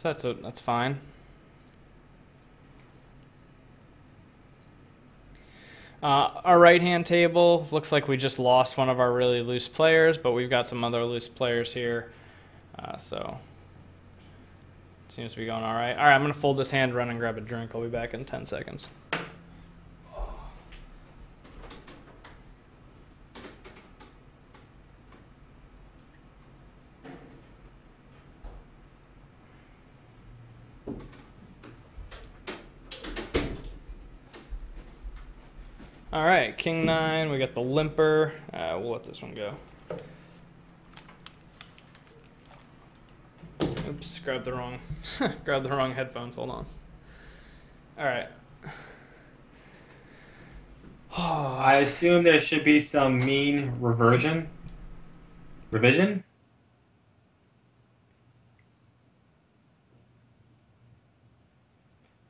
So that's a, that's fine. Uh, our right hand table looks like we just lost one of our really loose players, but we've got some other loose players here. Uh, so seems to be going all right. All right, I'm going to fold this hand, run and grab a drink. I'll be back in 10 seconds. All right, king nine. We got the limper. Uh, we'll let this one go. Oops, grabbed the wrong, grabbed the wrong headphones. Hold on. All right. Oh, I assume there should be some mean reversion. Revision?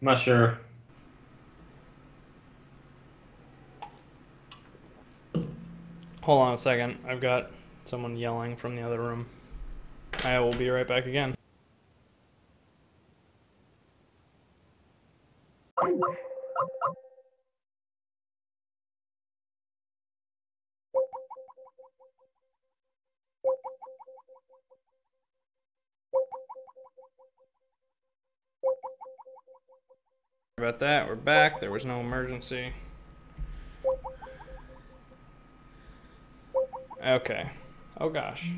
I'm not sure. Hold on a second. I've got someone yelling from the other room. I will be right back again. about that. We're back. There was no emergency. Okay. Oh gosh.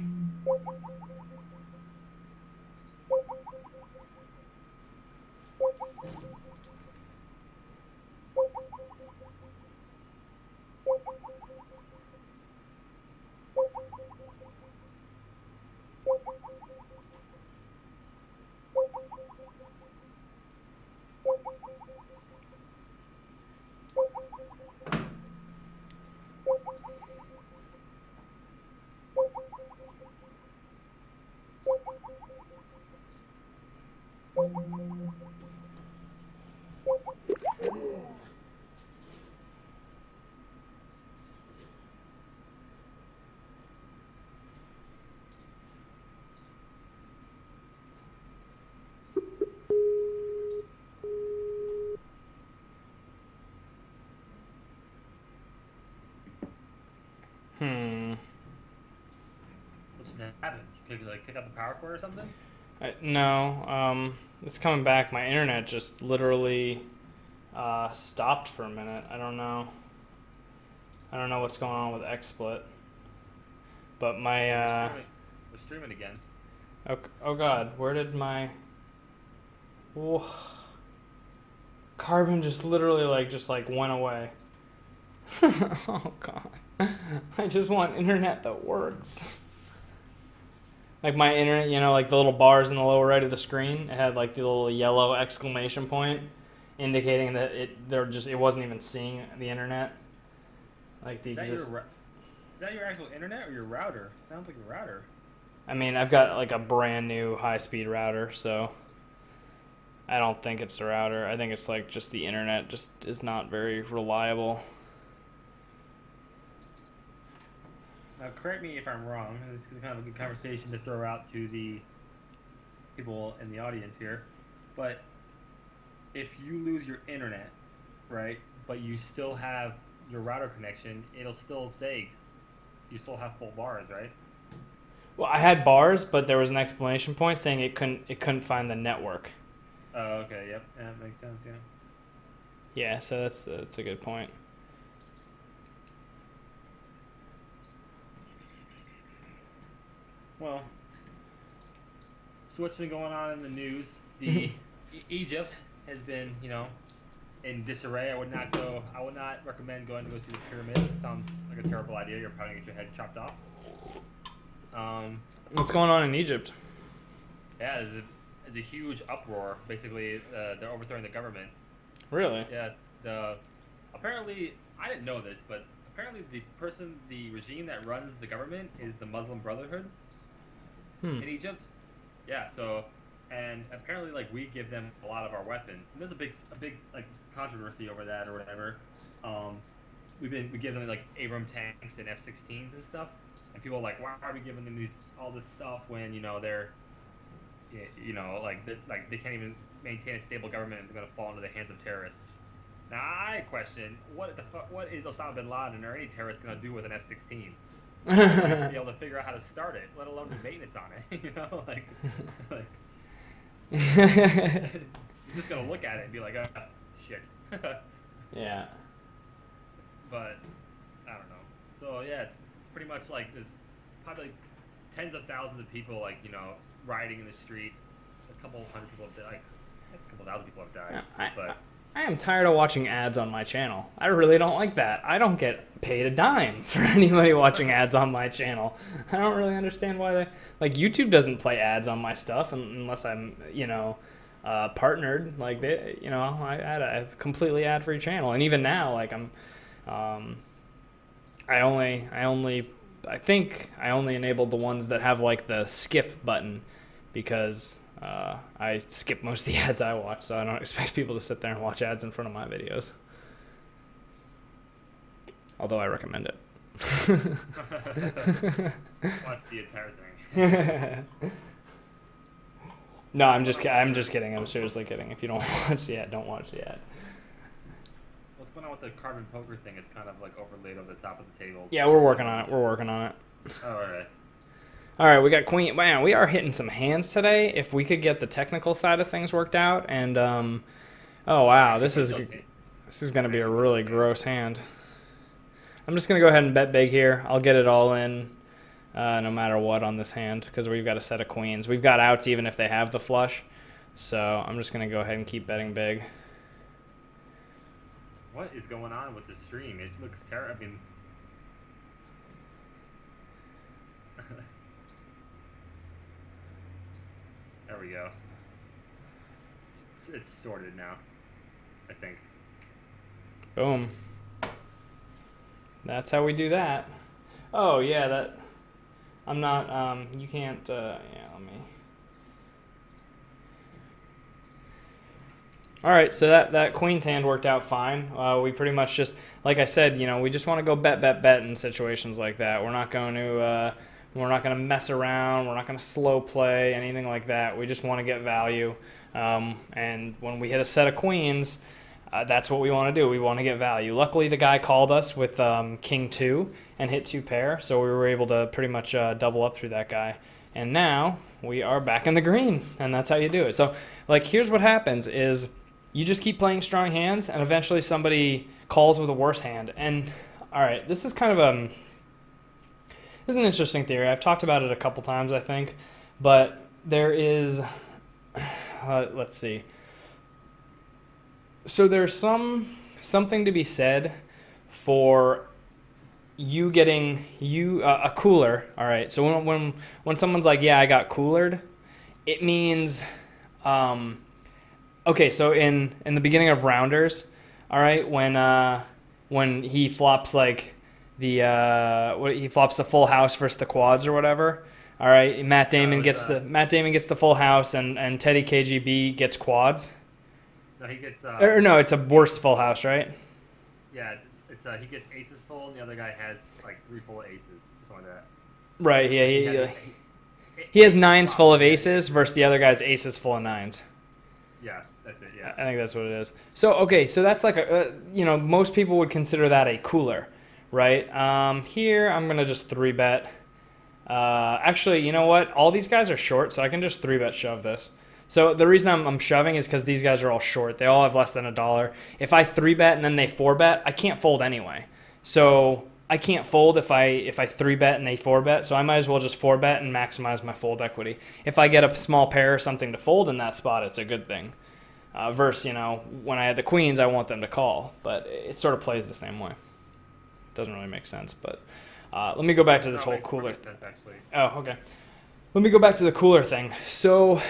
Hmm. Does? Could you like kick out the power cord or something? I, no, um, it's coming back. My internet just literally uh, stopped for a minute. I don't know. I don't know what's going on with XSplit. But my uh, We're, streaming, we're streaming again. oh, oh god, where did my Whoa. carbon just literally like just like went away? oh god, I just want internet that works. Like my internet, you know, like the little bars in the lower right of the screen, it had like the little yellow exclamation point indicating that it there just it wasn't even seeing the internet. Like the Is that, your, exist- ra- is that your actual internet or your router? Sounds like a router. I mean, I've got like a brand new high speed router, so I don't think it's the router. I think it's like just the internet just is not very reliable. Now, correct me if I'm wrong. This is kind of a good conversation to throw out to the people in the audience here. But if you lose your internet, right, but you still have your router connection, it'll still say you still have full bars, right? Well, I had bars, but there was an explanation point saying it couldn't it couldn't find the network. Oh, okay. Yep. Yeah, that makes sense. Yeah. Yeah, so that's that's a good point. Well, so what's been going on in the news? The E- Egypt has been, you know, in disarray. I would not go. I would not recommend going to go see the pyramids. Sounds like a terrible idea. You're probably gonna get your head chopped off. Um, What's going on in Egypt? yeah, there's a, there's a huge uproar. Basically, uh, they're overthrowing the government. Really? Yeah, the apparently I didn't know this, but apparently the person, the regime that runs the government is the Muslim Brotherhood. Hmm. in Egypt. Yeah, so and apparently like we give them a lot of our weapons. And there's a big a big like controversy over that or whatever. Um, we've been we give them like Abram tanks and F-16s and stuff. And people are like, why are we giving them these all this stuff when you know they're you know, like they like they can't even maintain a stable government and they're gonna fall into the hands of terrorists. Now I question what the fuck, what is Osama bin Laden or any terrorist gonna do with an F-16? Be able to figure out how to start it, let alone the maintenance on it. you know, like, like you're just gonna look at it and be like, oh, shit. yeah. but I don't know. So yeah, it's, it's pretty much like this, probably tens of thousands of people like you know rioting in the streets. A couple hundred people have died. Like, a couple thousand people have died. Yeah, I, but I am tired of watching ads on my channel. I really don't like that. I don't get paid a dime for anybody watching ads on my channel. I don't really understand why they like YouTube doesn't play ads on my stuff unless I'm, you know, uh, partnered. Like they, you know, I had a completely ad-free channel, and even now, like I'm, um, I only, I only, I think I only enabled the ones that have like the skip button because uh, I skip most of the ads I watch, so I don't expect people to sit there and watch ads in front of my videos. Although I recommend it. watch the entire thing. no, I'm just I'm just kidding. I'm seriously kidding. If you don't watch the ad, don't watch the ad. What's going on with the carbon poker thing? It's kind of like overlaid over the top of the tables. Yeah, we're working on it. We're working on it. Oh, alright. All right, we got Queen. Man, we are hitting some hands today. If we could get the technical side of things worked out, and um, oh wow, this is this is gonna be a really gross hand. I'm just gonna go ahead and bet big here. I'll get it all in, uh, no matter what on this hand, because we've got a set of queens. We've got outs even if they have the flush. So I'm just gonna go ahead and keep betting big. What is going on with the stream? It looks terrible. I mean, there we go. It's, it's sorted now. I think. Boom. That's how we do that. Oh yeah, that. I'm not. Um, you can't. Uh, yeah, let me. All right, so that that queen's hand worked out fine. Uh, we pretty much just, like I said, you know, we just want to go bet, bet, bet in situations like that. We're not going to. Uh, we're not going to mess around. We're not going to slow play anything like that. We just want to get value. Um, and when we hit a set of queens, uh, that's what we want to do. We want to get value. Luckily, the guy called us with um, King 2 and hit two pair, so we were able to pretty much uh, double up through that guy. And now we are back in the green, and that's how you do it. So, like, here's what happens is you just keep playing strong hands, and eventually somebody calls with a worse hand. And, all right, this is kind of a... This is an interesting theory. I've talked about it a couple times, I think, but there is... Uh, let's see so there's some something to be said for you getting you uh, a cooler all right so when, when when someone's like yeah i got coolered it means um okay so in in the beginning of rounders all right when uh when he flops like the uh what he flops the full house versus the quads or whatever all right matt damon was, gets uh, the matt damon gets the full house and and teddy kgb gets quads No, he gets. Uh, or no, it's a worse full house, right? Yeah, it's, it's uh, he gets aces full, and the other guy has like three full aces, something like that. Right. Yeah. He, had- he, he has nines full of aces versus the other guy's aces full of nines. Yeah, that's it. Yeah. I think that's what it is. So okay, so that's like a uh, you know most people would consider that a cooler, right? Um, here I'm gonna just three bet. Uh, actually, you know what? All these guys are short, so I can just three bet shove this. So the reason I'm, I'm shoving is because these guys are all short. They all have less than a dollar. If I three bet and then they four bet, I can't fold anyway. So I can't fold if I if I three bet and they four bet. So I might as well just four bet and maximize my fold equity. If I get a small pair or something to fold in that spot, it's a good thing. Uh, versus, you know, when I had the queens, I want them to call, but it sort of plays the same way. Doesn't really make sense, but uh, let me go back to this whole cooler. perfect sense, actually. Oh, okay. Let me go back to the cooler thing. So,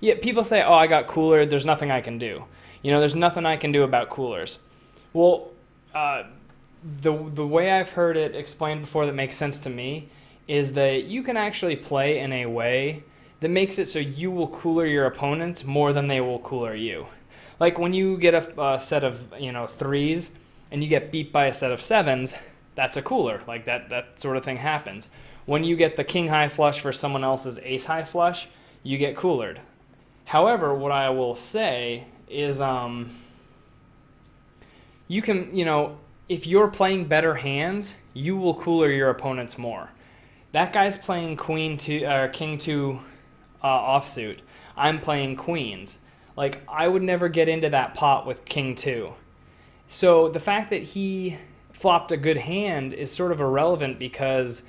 yeah, people say, "Oh, I got cooler. There's nothing I can do." You know, there's nothing I can do about coolers. Well, uh, the the way I've heard it explained before that makes sense to me is that you can actually play in a way that makes it so you will cooler your opponents more than they will cooler you. Like when you get a, a set of you know threes and you get beat by a set of sevens, that's a cooler. Like that that sort of thing happens. When you get the king high flush for someone else's ace high flush, you get coolered. However, what I will say is um, you can, you know, if you're playing better hands, you will cooler your opponents more. That guy's playing queen two, uh, king two uh, offsuit. I'm playing queens. Like I would never get into that pot with king two. So the fact that he flopped a good hand is sort of irrelevant because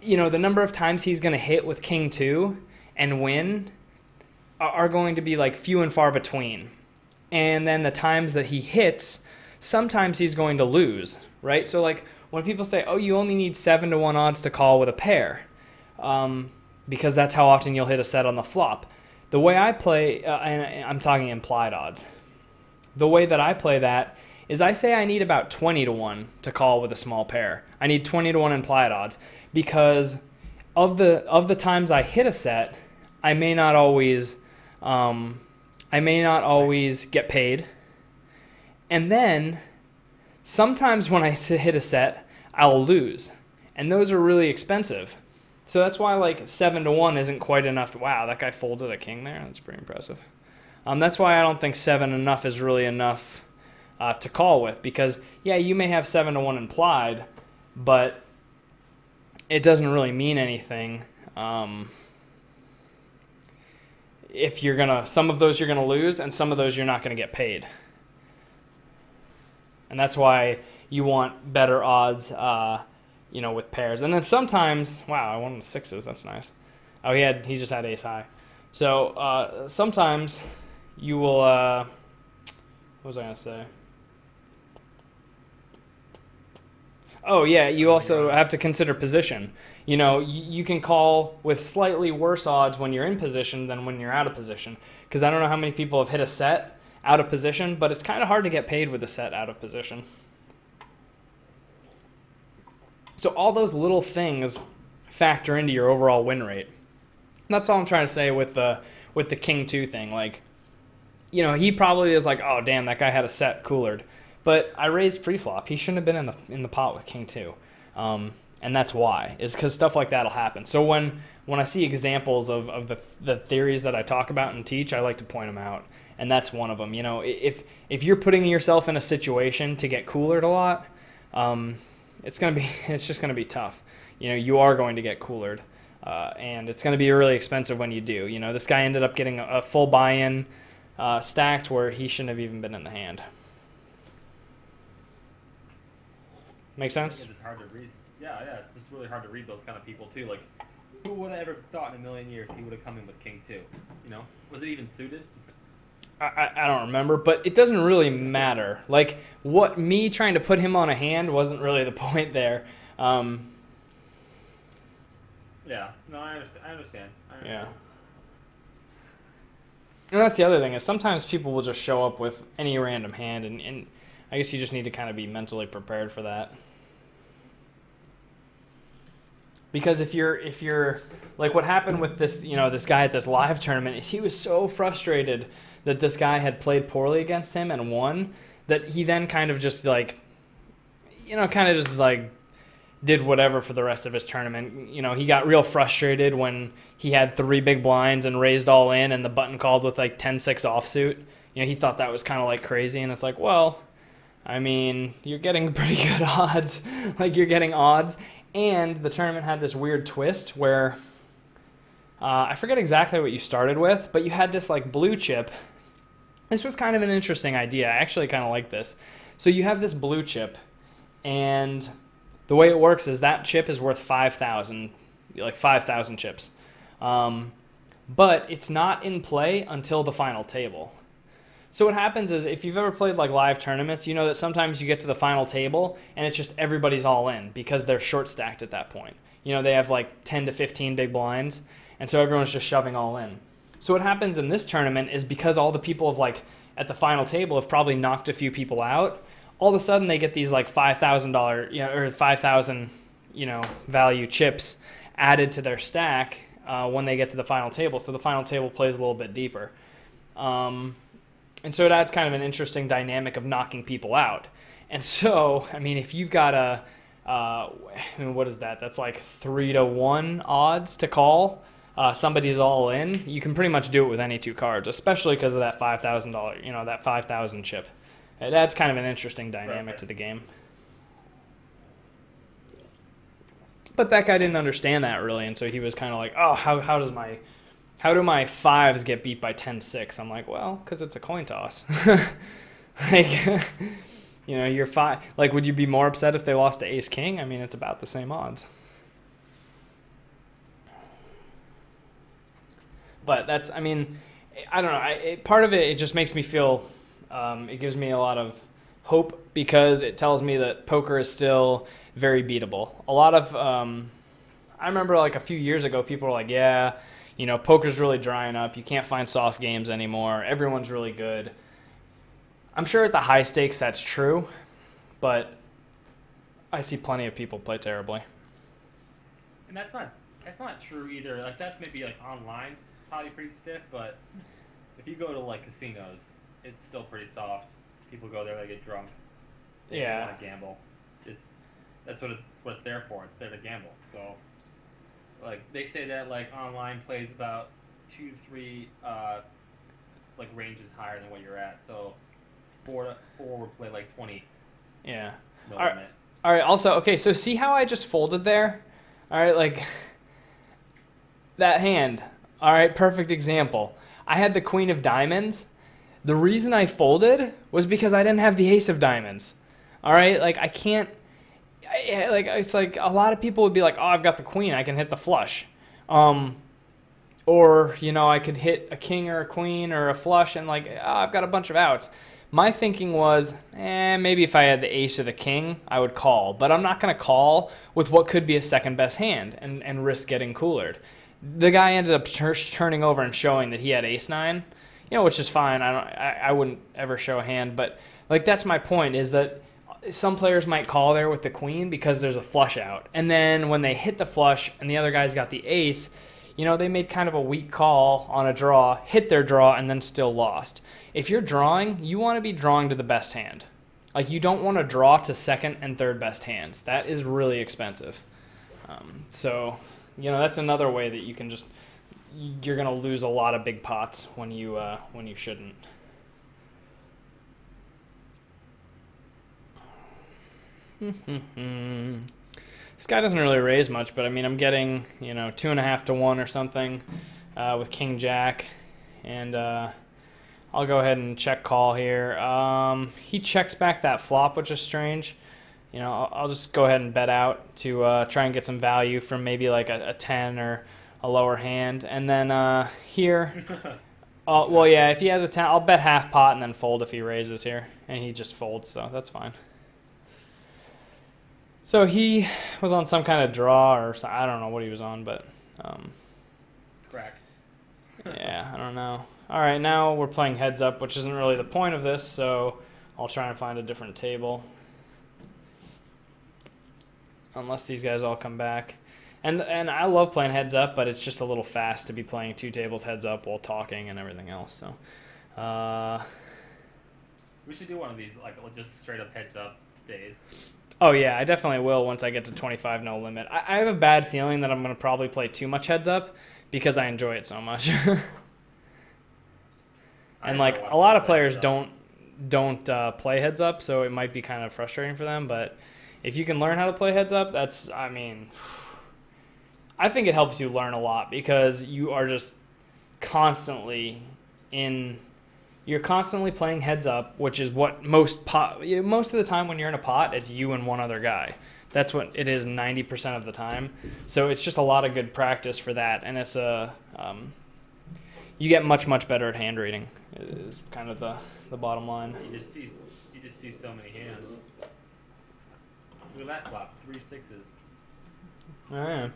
you know the number of times he's going to hit with king two and win are going to be like few and far between. And then the times that he hits, sometimes he's going to lose, right? So like when people say, "Oh, you only need seven to one odds to call with a pair," um, because that's how often you'll hit a set on the flop. The way I play, uh, and I'm talking implied odds. The way that I play that is I say I need about 20 to 1 to call with a small pair. I need 20 to 1 implied odds because of the of the times I hit a set, I may not always um, I may not always get paid. And then sometimes when I hit a set, I'll lose. And those are really expensive. So that's why like 7 to 1 isn't quite enough. Wow, that guy folded a king there. That's pretty impressive. Um, that's why I don't think 7 enough is really enough uh, to call with. Because yeah, you may have 7 to 1 implied, but it doesn't really mean anything. Um, if you're gonna some of those you're gonna lose and some of those you're not gonna get paid. And that's why you want better odds uh, you know with pairs. And then sometimes wow i won sixes that's nice. Oh he had he just had ace high. So uh, sometimes you will uh, what was i gonna say oh yeah you also have to consider position you know, you can call with slightly worse odds when you're in position than when you're out of position. Because I don't know how many people have hit a set out of position, but it's kind of hard to get paid with a set out of position. So all those little things factor into your overall win rate. That's all I'm trying to say with the with the king two thing. Like, you know, he probably is like, oh damn, that guy had a set coolered, but I raised pre-flop. He shouldn't have been in the in the pot with king two. Um, and that's why is because stuff like that'll happen. So when when i see examples of, of the, the theories that i talk about and teach i like to point them out. And that's one of them you know. If if you're putting yourself in a situation to get coolered a lot um, it's gonna be it's just gonna be tough. You know you are going to get coolered uh, and it's going to be really expensive when you do. You know this guy ended up getting a, a full buy-in uh, stacked where he shouldn't have even been in the hand make sense it's hard to read yeah, yeah, it's just really hard to read those kind of people too. Like, who would have ever thought in a million years he would have come in with King two? You know, was it even suited? I, I don't remember, but it doesn't really matter. Like, what me trying to put him on a hand wasn't really the point there. Um, yeah, no, I understand. I understand. I understand. Yeah. And that's the other thing is sometimes people will just show up with any random hand, and, and I guess you just need to kind of be mentally prepared for that because if you're if you're like what happened with this you know this guy at this live tournament is he was so frustrated that this guy had played poorly against him and won that he then kind of just like you know kind of just like did whatever for the rest of his tournament. You know he got real frustrated when he had three big blinds and raised all in and the button called with like 10-6 offsuit. You know he thought that was kind of like crazy and it's like well I mean, you're getting pretty good odds. like you're getting odds, and the tournament had this weird twist where uh, I forget exactly what you started with, but you had this like blue chip. This was kind of an interesting idea. I actually kind of like this. So you have this blue chip, and the way it works is that chip is worth 5,000, like 5,000 chips. Um, but it's not in play until the final table. So what happens is if you've ever played like live tournaments, you know that sometimes you get to the final table and it's just everybody's all in because they're short stacked at that point. You know, they have like 10 to 15 big blinds and so everyone's just shoving all in. So what happens in this tournament is because all the people have like at the final table have probably knocked a few people out, all of a sudden they get these like $5,000, you know, or 5,000, you know, value chips added to their stack uh, when they get to the final table. So the final table plays a little bit deeper. Um, and so it adds kind of an interesting dynamic of knocking people out. And so, I mean, if you've got a, uh, I mean, what is that? That's like three to one odds to call. uh, somebody's all in, you can pretty much do it with any two cards, especially because of that five thousand dollar, you know, that five thousand chip. It adds kind of an interesting dynamic Right. to the game. But that guy didn't understand that really, and so he was kind of like, "Oh, how how does my how do my fives get beat by 10-6? I'm like, well, because it's a coin toss. like, you know, you're five. Like, would you be more upset if they lost to Ace King? I mean, it's about the same odds. But that's, I mean, I don't know. I, it, part of it, it just makes me feel, um, it gives me a lot of hope because it tells me that poker is still very beatable. A lot of, um, I remember like a few years ago, people were like, yeah, you know, poker's really drying up. You can't find soft games anymore. Everyone's really good. I'm sure at the high stakes that's true, but I see plenty of people play terribly. And that's not that's not true either. Like that's maybe like online probably pretty stiff, but if you go to like casinos, it's still pretty soft. People go there, they get drunk. They Yeah. gamble. It's that's what it's what it's there for. It's there to gamble. So like they say that like online plays about two three uh like ranges higher than what you're at. So four four would play like twenty Yeah. no Alright. limit. All right. Also, okay. So see how I just folded there? All right. Like that hand. All right. Perfect example. I had the queen of diamonds. The reason I folded was because I didn't have the ace of diamonds. All right. Like I can't. Like it's like a lot of people would be like, "Oh, I've got the queen. I can hit the flush." Um, or you know, I could hit a king or a queen or a flush, and like, oh, I've got a bunch of outs. My thinking was, eh, maybe if I had the ace or the king, I would call. But I'm not going to call with what could be a second best hand and, and risk getting coolered. The guy ended up tur- turning over and showing that he had ace nine, you know, which is fine. I don't, I, I wouldn't ever show a hand, but like that's my point is that some players might call there with the queen because there's a flush out, and then when they hit the flush and the other guy's got the ace, you know, they made kind of a weak call on a draw, hit their draw, and then still lost. If you're drawing, you want to be drawing to the best hand. Like, you don't want to draw to second and third best hands. That is really expensive. Um, so, you know, that's another way that you can just, you're going to lose a lot of big pots when you, uh, when you shouldn't. This guy doesn't really raise much, but I mean, I'm getting you know two and a half to one or something uh, with King Jack, and uh, I'll go ahead and check call here. Um, he checks back that flop, which is strange. You know, I'll, I'll just go ahead and bet out to uh, try and get some value from maybe like a, a ten or a lower hand, and then uh, here. Uh, well, yeah, if he has a 10, I'll bet half pot and then fold if he raises here. And he just folds, so that's fine. So he was on some kind of draw or so, I don't know what he was on, but um, Crack. yeah, I don't know. All right, now we're playing heads up, which isn't really the point of this, so I'll try and find a different table. Unless these guys all come back. And and I love playing heads up, but it's just a little fast to be playing two tables heads up while talking and everything else. So, uh, We should do one of these like just straight up heads up days. Oh yeah, I definitely will once I get to 25 no limit. I, I have a bad feeling that I'm gonna probably play too much heads up because I enjoy it so much. And like a lot of players don't don't uh, play heads up, so it might be kind of frustrating for them. But if you can learn how to play heads up, that's I mean, I think it helps you learn a lot because you are just constantly in. You're constantly playing heads up, which is what most pot. Most of the time when you're in a pot, it's you and one other guy. That's what it is 90% of the time. So it's just a lot of good practice for that, and it's a um, you get much much better at hand reading. Is kind of the the bottom line. You just see you just see so many hands. Look at that flop, three sixes. All right.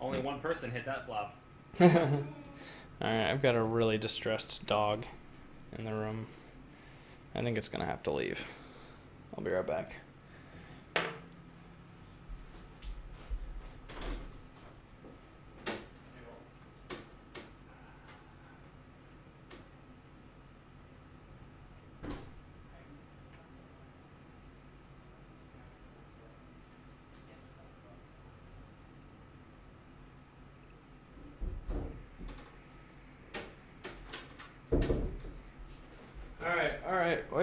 Only one person hit that flop. All right. I've got a really distressed dog in the room. I think it's gonna have to leave. I'll be right back.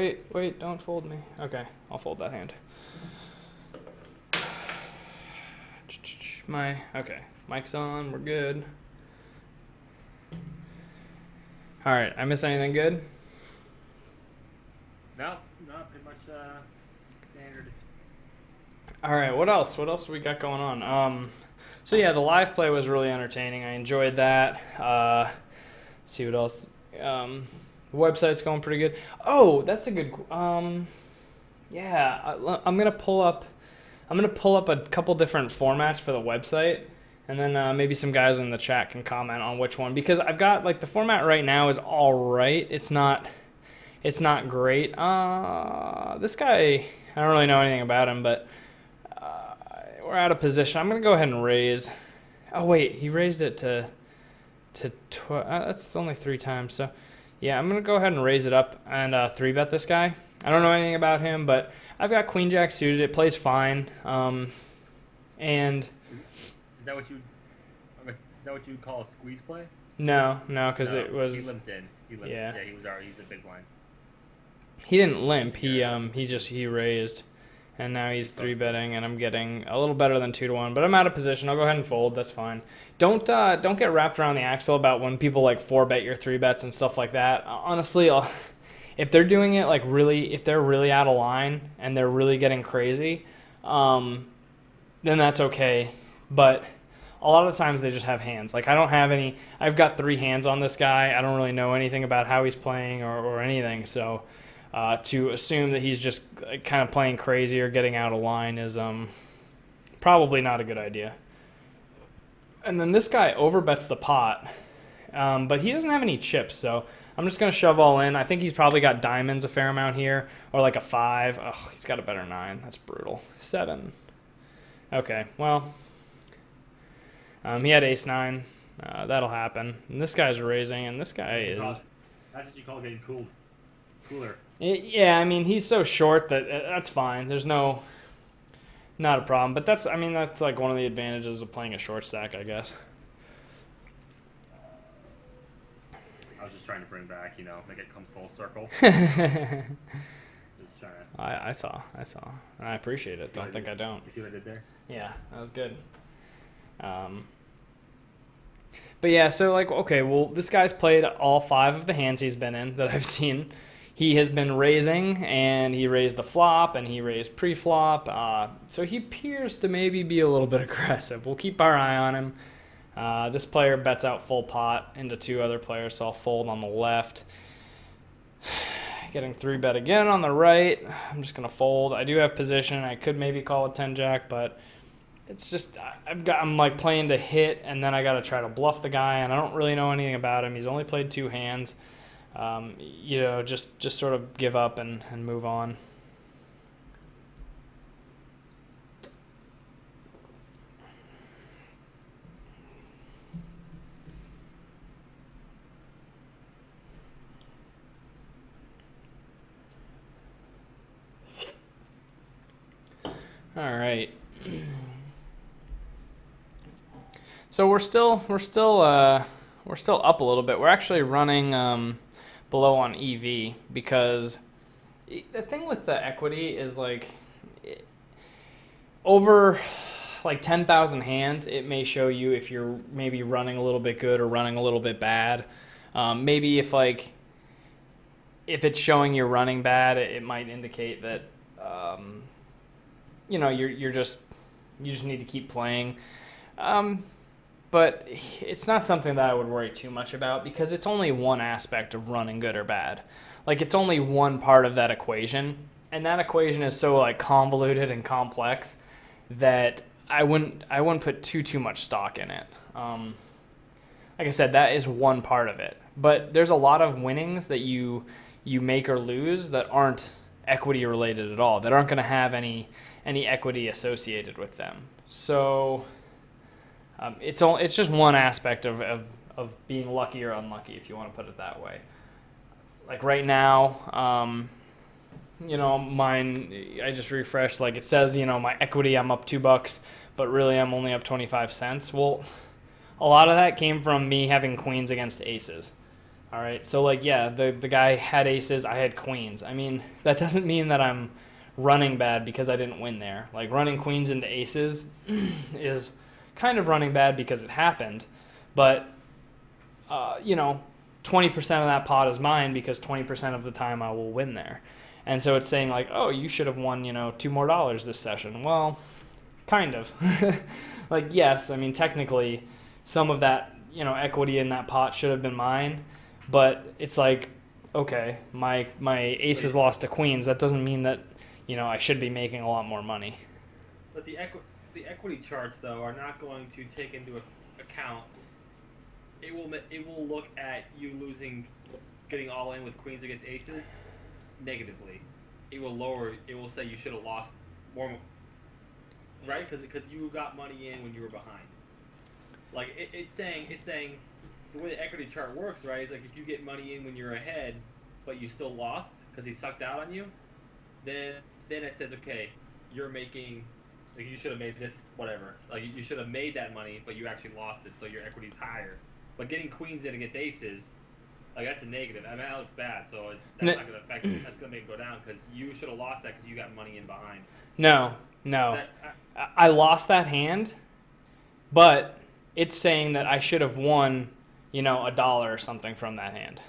Wait, wait, don't fold me. Okay, I'll fold that hand. My okay, mic's on. We're good. All right, I miss anything good? No, no, pretty much uh, standard. All right, what else? What else we got going on? Um, so yeah, the live play was really entertaining. I enjoyed that. Uh, see what else. Um, the website's going pretty good. Oh, that's a good. Um, yeah, I, I'm gonna pull up. I'm gonna pull up a couple different formats for the website, and then uh, maybe some guys in the chat can comment on which one because I've got like the format right now is all right. It's not. It's not great. Uh, this guy, I don't really know anything about him, but uh, we're out of position. I'm gonna go ahead and raise. Oh wait, he raised it to to tw- uh, that's only three times. So yeah, I'm gonna go ahead and raise it up and uh, three bet this guy. I don't know anything about him, but I've got Queen Jack suited. It plays fine. Um, and Is that what you? Is that what you call a squeeze play? no, no, because No, it was He limped in. He limped. Yeah. Yeah. he was already. He's a big blind. he didn't limp. He um he just he raised, and now he's three betting, and I'm getting a little better than two to one. But I'm out of position. I'll go ahead and fold. That's fine. Don't uh, don't get wrapped around the axle about when people like four bet your three bets and stuff like that. Honestly, I'll, if they're doing it like really, if they're really out of line and they're really getting crazy, um, then that's okay. But a lot of times they just have hands. Like I don't have any. I've got three hands on this guy. I don't really know anything about how he's playing or, or anything. So uh, to assume that he's just kind of playing crazy or getting out of line is um, probably not a good idea. And then this guy overbets the pot, um, but he doesn't have any chips, so I'm just gonna shove all in. I think he's probably got diamonds a fair amount here, or like a five. Oh, he's got a better nine. That's brutal. Seven. Okay, well, um, he had ace nine. Uh, that'll happen. And this guy's raising, and this guy is. That's what you call getting cooled. Cooler. Yeah, I mean he's so short that uh, that's fine. There's no, not a problem. But that's I mean that's like one of the advantages of playing a short stack, I guess. I was just trying to bring back, you know, make it come full circle. I, Just trying to. I saw, I saw, and I appreciate it. Don't think I don't. You see what I did there? Yeah, that was good. Um, but yeah, so like, okay, well, this guy's played all five of the hands he's been in that I've seen. He has been raising, and he raised the flop, and he raised pre-flop. Uh, so he appears to maybe be a little bit aggressive. We'll keep our eye on him. Uh, this player bets out full pot into two other players, so I'll fold on the left. Getting three bet again on the right. I'm just gonna fold. I do have position. I could maybe call a ten jack, but it's just I've got I'm like playing to hit, and then I got to try to bluff the guy, and I don't really know anything about him. He's only played two hands. Um, you know, just just sort of give up and, and move on. All right. So we're still we're still uh, we're still up a little bit. We're actually running um, below on EV because the thing with the equity is like over like 10,000 hands, it may show you if you're maybe running a little bit good or running a little bit bad. Um, maybe if like if it's showing you're running bad, it, it might indicate that um, you know you're you're just you just need to keep playing. Um, but it's not something that I would worry too much about because it's only one aspect of running good or bad. Like it's only one part of that equation, and that equation is so like convoluted and complex that I wouldn't I wouldn't put too too much stock in it. Um, like I said, that is one part of it, but there's a lot of winnings that you you make or lose that aren't equity related at all. That aren't going to have any any equity associated with them. So um, it's all, it's just one aspect of, of, of being lucky or unlucky, if you want to put it that way. Like right now, um, you know, mine, I just refreshed, like it says, you know, my equity, I'm up two bucks, but really I'm only up 25 cents. Well, a lot of that came from me having queens against aces. All right. So like yeah, the the guy had aces, I had queens. I mean, that doesn't mean that I'm running bad because I didn't win there. Like running queens into aces is kind of running bad because it happened, but uh, you know, 20% of that pot is mine because 20% of the time I will win there. And so it's saying like, "Oh, you should have won, you know, two more dollars this session." Well, kind of. like yes, I mean technically some of that, you know, equity in that pot should have been mine, but it's like okay, my my ace is lost to queens. That doesn't mean that you know I should be making a lot more money. But the equi- the equity charts though are not going to take into account. It will it will look at you losing, getting all in with queens against aces, negatively. It will lower. It will say you should have lost more. Right, because because you got money in when you were behind. Like it, it's saying it's saying the way the equity chart works, right? Is like if you get money in when you're ahead, but you still lost because he sucked out on you, then then it says okay, you're making like you should have made this whatever. Like you should have made that money, but you actually lost it, so your equity's higher. But getting queens in against aces, like that's a negative. I mean that looks bad, so it, that's Ne- not gonna affect. That's gonna make it go down because you should have lost that because you got money in behind. No, no. That- I- I I lost that hand, but it's saying that I should have won, you know, a dollar or something from that hand.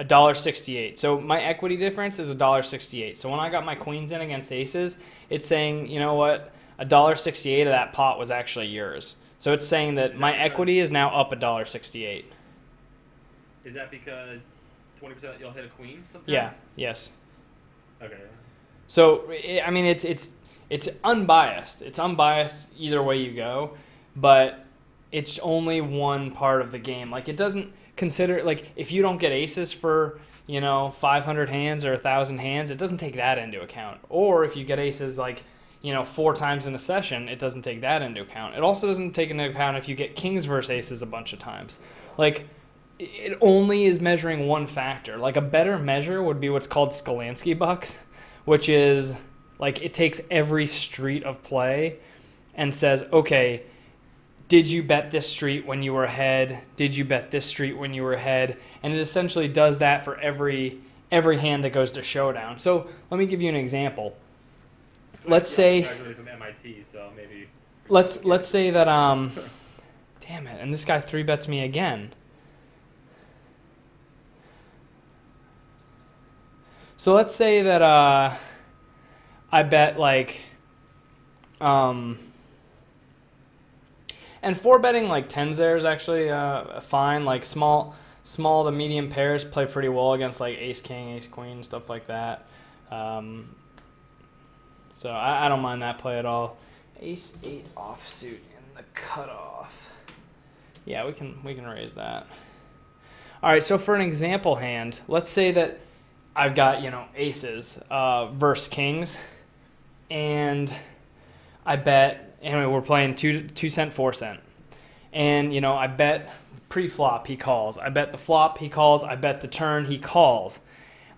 A dollar sixty-eight. So my equity difference is a dollar sixty-eight. So when I got my queens in against aces, it's saying, you know what, a dollar sixty-eight of that pot was actually yours. So it's saying that my equity is now up a dollar sixty-eight. Is that because twenty percent you'll hit a queen sometimes? Yeah. Yes. Okay. So i I mean, it's it's it's unbiased. It's unbiased either way you go, but it's only one part of the game. Like it doesn't consider like if you don't get aces for you know 500 hands or 1000 hands it doesn't take that into account. Or if you get aces like you know four times in a session it doesn't take that into account. It also doesn't take into account if you get kings versus aces a bunch of times. Like it only is measuring one factor. Like a better measure would be what's called Sklansky bucks which is like it takes every street of play and says okay did you bet this street when you were ahead? Did you bet this street when you were ahead? And it essentially does that for every every hand that goes to showdown. So let me give you an example. Let's say- from MIT, so maybe. Let's let's say that um damn it, and this guy three bets me again. So let's say that uh I bet like um and four betting like tens there is actually uh, fine. Like small, small to medium pairs play pretty well against like ace king, ace queen, stuff like that. Um, so I, I don't mind that play at all. Ace eight offsuit in the cutoff. Yeah, we can we can raise that. All right, so for an example hand, let's say that I've got you know aces uh, versus kings, and I bet anyway, we're playing two two cent, four cent, and you know I bet pre-flop he calls. I bet the flop he calls. I bet the turn he calls.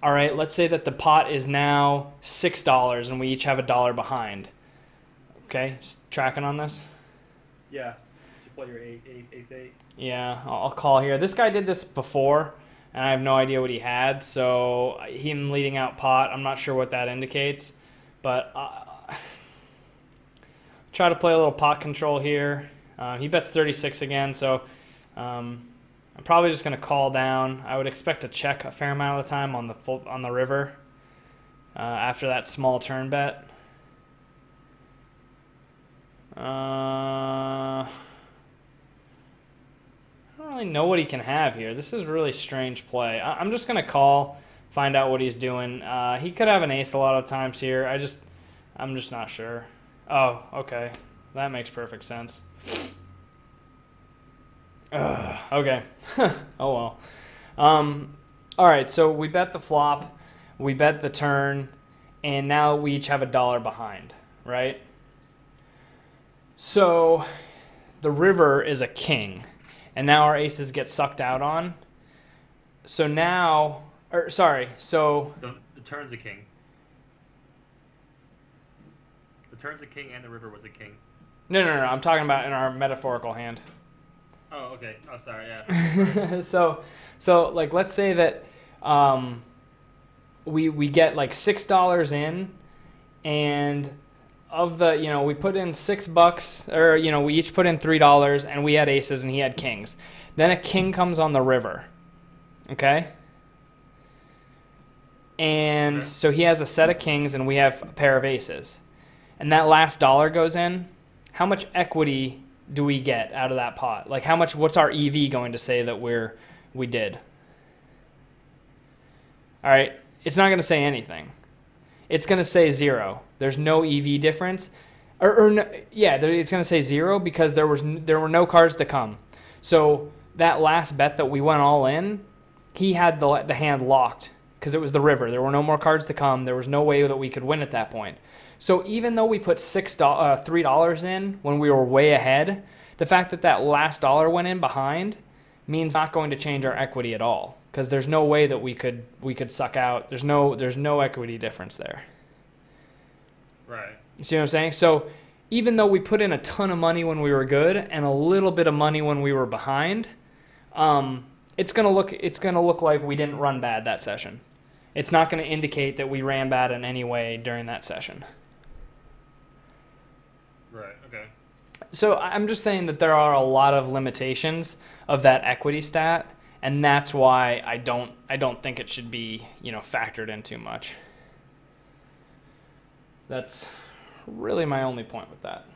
All right, let's say that the pot is now six dollars, and we each have a dollar behind. Okay, s- tracking on this. Yeah. Should play your eight, eight, ace eight. Yeah, I'll I'll call here. This guy did this before, and I have no idea what he had. So him leading out pot, I'm not sure what that indicates, but uh, try to play a little pot control here. Uh, he bets 36 again, so um, I'm probably just going to call down. I would expect to check a fair amount of the time on the full, on the river uh, after that small turn bet. Uh, I don't really know what he can have here. This is really strange play. I- I'm just gonna call, find out what he's doing. Uh, he could have an ace a lot of times here. I just, I'm just not sure. Oh, okay, that makes perfect sense. Ugh, okay. oh well. Um, all right. So we bet the flop, we bet the turn, and now we each have a dollar behind, right? So the river is a king, and now our aces get sucked out on. So now, or sorry, so The, the turn's a king. The turn's a king and the river was a king. no, no, no, I'm talking about in our metaphorical hand. Oh, okay. Oh, sorry. Yeah. so, so like let's say that um, we we get like six dollars in, and of the you know we put in six bucks or you know we each put in three dollars and we had aces and he had kings. Then a king comes on the river. Okay. And Okay. so he has a set of kings and we have a pair of aces. And that last dollar goes in. How much equity do we get out of that pot? Like how much what's our EV going to say that we're we did? All right, it's not going to say anything. It's going to say 0. There's no EV difference. Or, or no, yeah, it's going to say 0 because there was there were no cards to come. So that last bet that we went all in, he had the the hand locked because it was the river. There were no more cards to come. There was no way that we could win at that point. So even though we put six uh, three dollars in when we were way ahead, the fact that that last dollar went in behind means not going to change our equity at all because there's no way that we could we could suck out. There's no there's no equity difference there. right. You see what I'm saying? So even though we put in a ton of money when we were good and a little bit of money when we were behind, um, it's gonna look it's gonna look like we didn't run bad that session. It's not gonna indicate that we ran bad in any way during that session. Right. Okay. So I'm just saying that there are a lot of limitations of that equity stat, and that's why I don't I don't think it should be you know factored in too much. That's really my only point with that.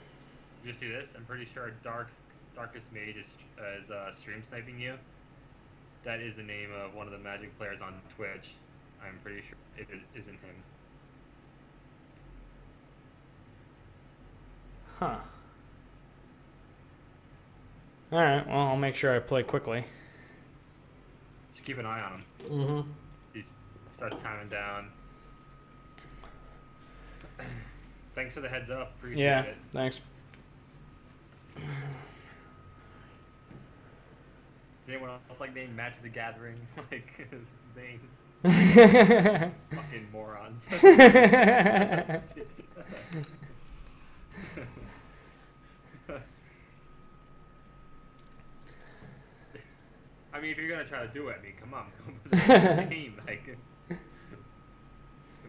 Did you see this? I'm pretty sure Dark Darkest Mage is, is uh, stream sniping you. That is the name of one of the Magic players on Twitch. I'm pretty sure it isn't him. Huh. All right. Well, I'll make sure I play quickly. Just keep an eye on him. Mm-hmm. He starts timing down. Thanks for the heads up. Appreciate Yeah. it. Thanks. Does anyone else like name Magic the Gathering? like names? Fucking morons. I mean, if you're gonna try to do it, I mean, come on, come up with a name. Like,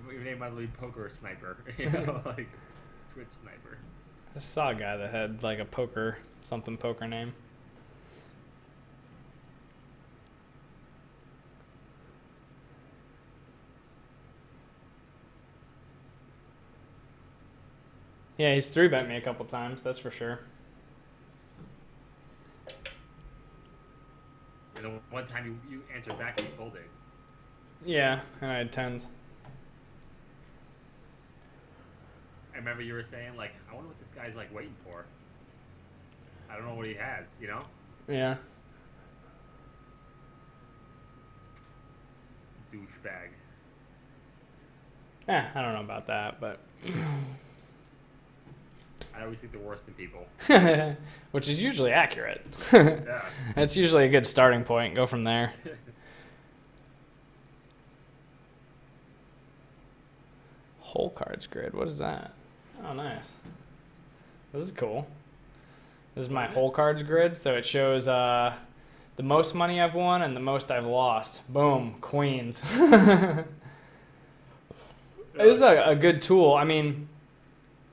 your name might as well be Poker Sniper, you know, like Twitch Sniper. I just saw a guy that had like a poker something poker name. Yeah, he's three bet me a couple times. That's for sure. And the one time you, you answered back, you folded. Yeah, and I had tens. I remember you were saying like, I wonder what this guy's like waiting for. I don't know what he has, you know? Yeah. Douchebag. Eh, I don't know about that, but I always think the worst in people. which is usually accurate. Yeah. That's usually a good starting point. Go from there. Hole cards grid. What is that? Oh, nice. This is cool. This is my hole cards grid. So it shows uh, the most money I've won and the most I've lost. Boom, queens. this is a, a good tool. I mean,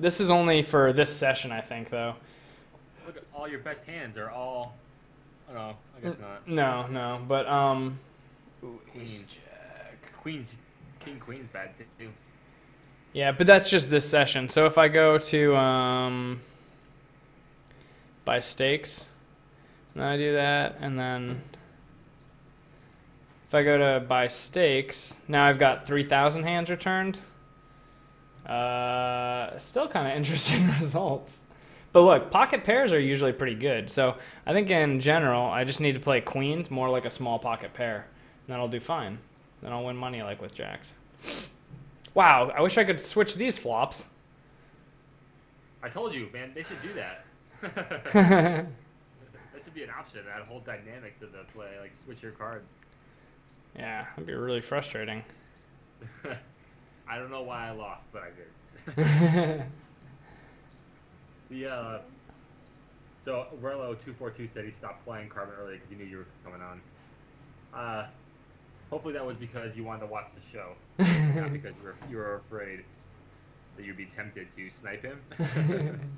this is only for this session, I think, though. Look, at all your best hands are all. Oh, no, I guess not. No, no, but um, Queens. Queens, King Queen's bad too. Yeah, but that's just this session. So if I go to um, by stakes, then I do that, and then if I go to by stakes, now I've got three thousand hands returned. Uh, still kind of interesting results. But look, pocket pairs are usually pretty good. So I think in general, I just need to play queens more like a small pocket pair, and that'll do fine. Then I'll win money like with jacks. Wow, I wish I could switch these flops. I told you, man, they should do that. that should be an option. That whole dynamic to the play, like switch your cards. Yeah, that'd be really frustrating. I don't know why I lost, but I did. The uh, So Rello two four two said he stopped playing Carbon early because he knew you were coming on. Uh, hopefully that was because you wanted to watch the show, not because you were you were afraid that you'd be tempted to snipe him.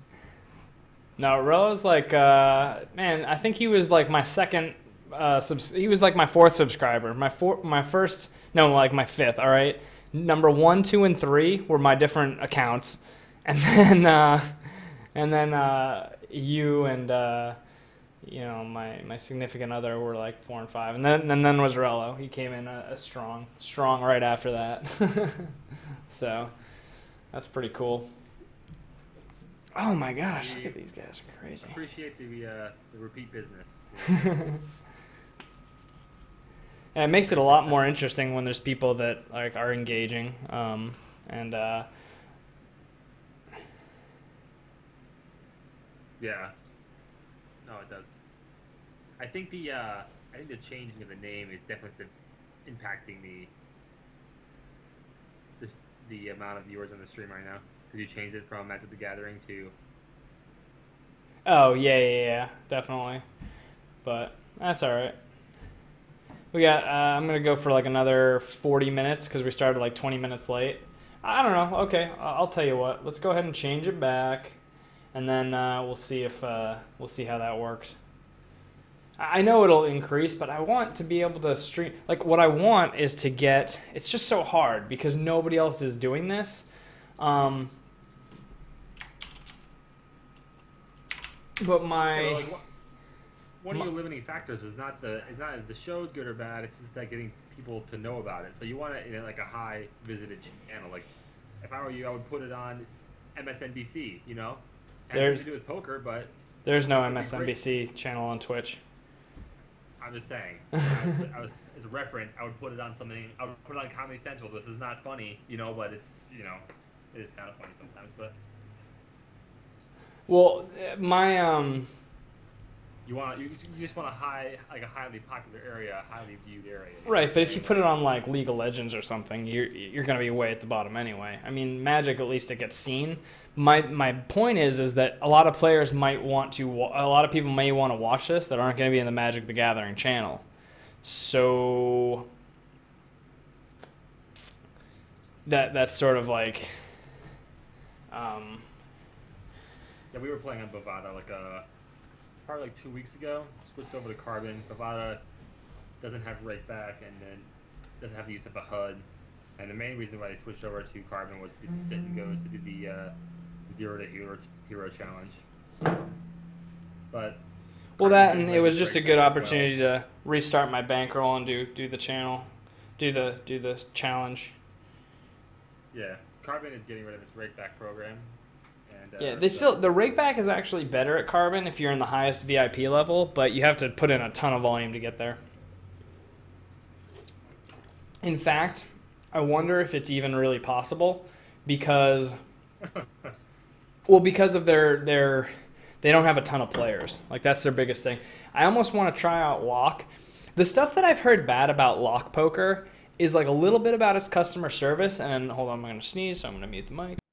no, Rello's like, uh, man, I think he was like my second. Uh, subs- he was like my fourth subscriber. My four, my first, no, like my fifth. All right, number one, two, and three were my different accounts, and then, uh, and then uh, you and uh, you know my my significant other were like four and five, and then and then was Rello. He came in a, a strong, strong right after that. so that's pretty cool. Oh my gosh, look at these guys are crazy. Appreciate the uh, the repeat business. yeah, it makes it a lot more interesting when there's people that like are engaging, um, and uh, yeah, no, it does. I think the uh, I think the changing of the name is definitely impacting the this the amount of viewers on the stream right now. Did you change it from Magic the Gathering to? Oh yeah, yeah, yeah, definitely. But that's all right. We got. Uh, I'm gonna go for like another 40 minutes because we started like 20 minutes late. I don't know. Okay, I'll tell you what. Let's go ahead and change it back, and then uh, we'll see if uh, we'll see how that works. I know it'll increase, but I want to be able to stream. Like, what I want is to get. It's just so hard because nobody else is doing this. Um, but my. One of your limiting factors is not the is not if the show's good or bad. It's just that getting people to know about it. So you want it in like a high visited channel. Like if I were you, I would put it on MSNBC. You know, has there's to do with poker, but there's no MSNBC channel on Twitch. I'm just saying. I, was, I was, as a reference, I would put it on something. I would put it on Comedy Central. This is not funny, you know, but it's you know, it is kind of funny sometimes. But well, my um. You want you, you just want a high like a highly popular area, a highly viewed area. Right, but if you put it on like League of Legends or something, you're you're gonna be way at the bottom anyway. I mean, Magic at least it gets seen. My my point is is that a lot of players might want to a lot of people may want to watch this that aren't going to be in the Magic the Gathering channel. So that that's sort of like um yeah, we were playing on Bovada like a uh, probably like two weeks ago. Switched over to Carbon. Bovada doesn't have rake back and then doesn't have the use of a HUD. And the main reason why I switched over to Carbon was to do the sit and goes to do the uh, zero to hero hero challenge. But well, that and it was just a good opportunity well. to restart my bankroll and do do the channel, do the do the challenge. Yeah, Carbon is getting rid of its rakeback program. Uh, yeah, they still the rakeback is actually better at Carbon if you're in the highest VIP level, but you have to put in a ton of volume to get there. In fact, I wonder if it's even really possible because well because of their their they don't have a ton of players. Like that's their biggest thing. I almost want to try out Lock. The stuff that I've heard bad about Lock Poker is like a little bit about its customer service and hold on, I'm going to sneeze, so I'm going to mute the mic.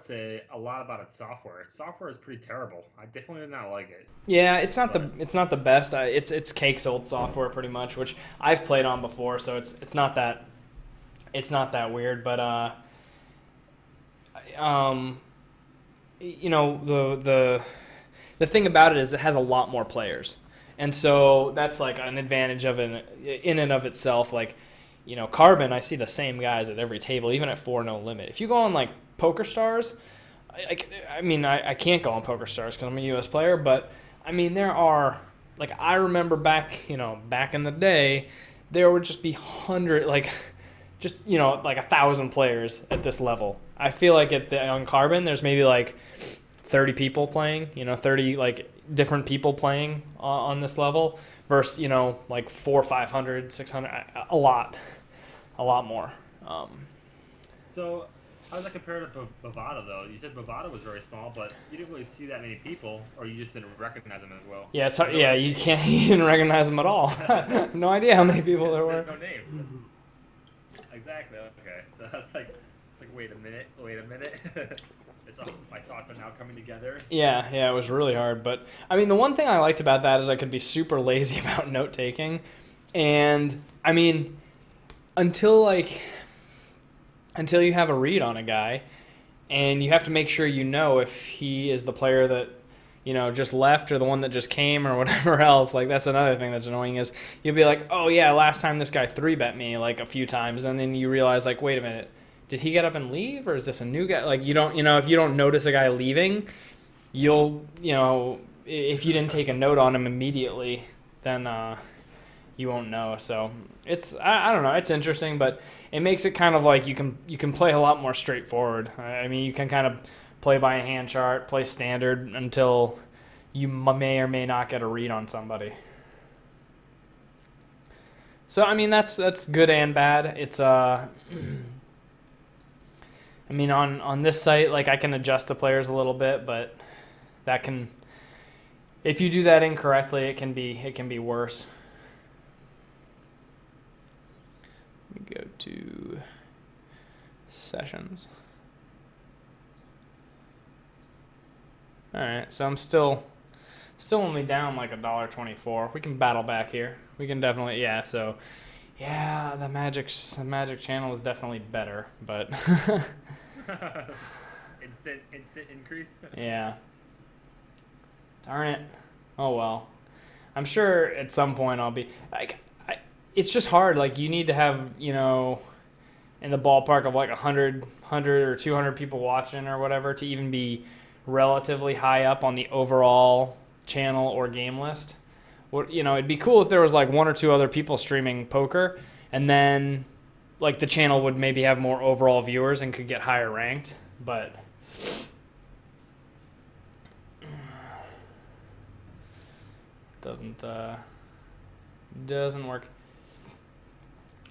Would say a lot about its software. Its software is pretty terrible. I definitely did not like it. Yeah, it's not but. the it's not the best. I, it's it's Cake's old software pretty much, which I've played on before, so it's it's not that it's not that weird. But uh, um, you know the the the thing about it is it has a lot more players, and so that's like an advantage of an in and of itself. Like you know, Carbon, I see the same guys at every table, even at four no limit. If you go on like Poker Stars. I, I, I mean, I, I can't go on Poker Stars because I'm a U.S. player, but I mean, there are like I remember back, you know, back in the day, there would just be hundred like just you know like a thousand players at this level. I feel like at the on Carbon, there's maybe like thirty people playing. You know, thirty like different people playing on, on this level versus you know like four, five hundred, six hundred, a lot, a lot more. Um, so how does that compare to Bovada though? You said Bovada was very small, but you didn't really see that many people, or you just didn't recognize them as well. Yeah, yeah, you can't even recognize them at all. no idea how many people there were. No names. Exactly. Okay. So that's like, it's like, wait a minute, wait a minute. it's all, my thoughts are now coming together. Yeah, yeah, it was really hard. But I mean, the one thing I liked about that is I could be super lazy about note taking, and I mean, until like, until you have a read on a guy, and you have to make sure you know if he is the player that you know just left or the one that just came or whatever else. Like that's another thing that's annoying is you'll be like oh yeah last time this guy three bet me like a few times and then you realize like wait a minute did he get up and leave or is this a new guy? Like you don't you know if you don't notice a guy leaving you'll you know if you didn't take a note on him immediately then uh you won't know so it's I, I don't know it's interesting but it makes it kind of like you can you can play a lot more straightforward. I mean you can kind of play by a hand chart play standard until you may or may not get a read on somebody. So i mean that's that's good and bad. It's uh I mean, on on this site, like I can adjust the players a little bit, but that can, if you do that incorrectly, it can be it can be worse. Let me go to sessions. All right, so I'm still still only down like a dollar twenty four. We can battle back here. We can definitely yeah. So yeah, the magic the magic channel is definitely better, but. instant, instant increase. yeah. Darn it. Oh well. I'm sure at some point I'll be like, it's just hard. Like you need to have you know, in the ballpark of like 100, 100 or 200 people watching or whatever to even be relatively high up on the overall channel or game list. What you know, it'd be cool if there was like one or two other people streaming poker, and then like the channel would maybe have more overall viewers and could get higher ranked, but doesn't uh, doesn't work.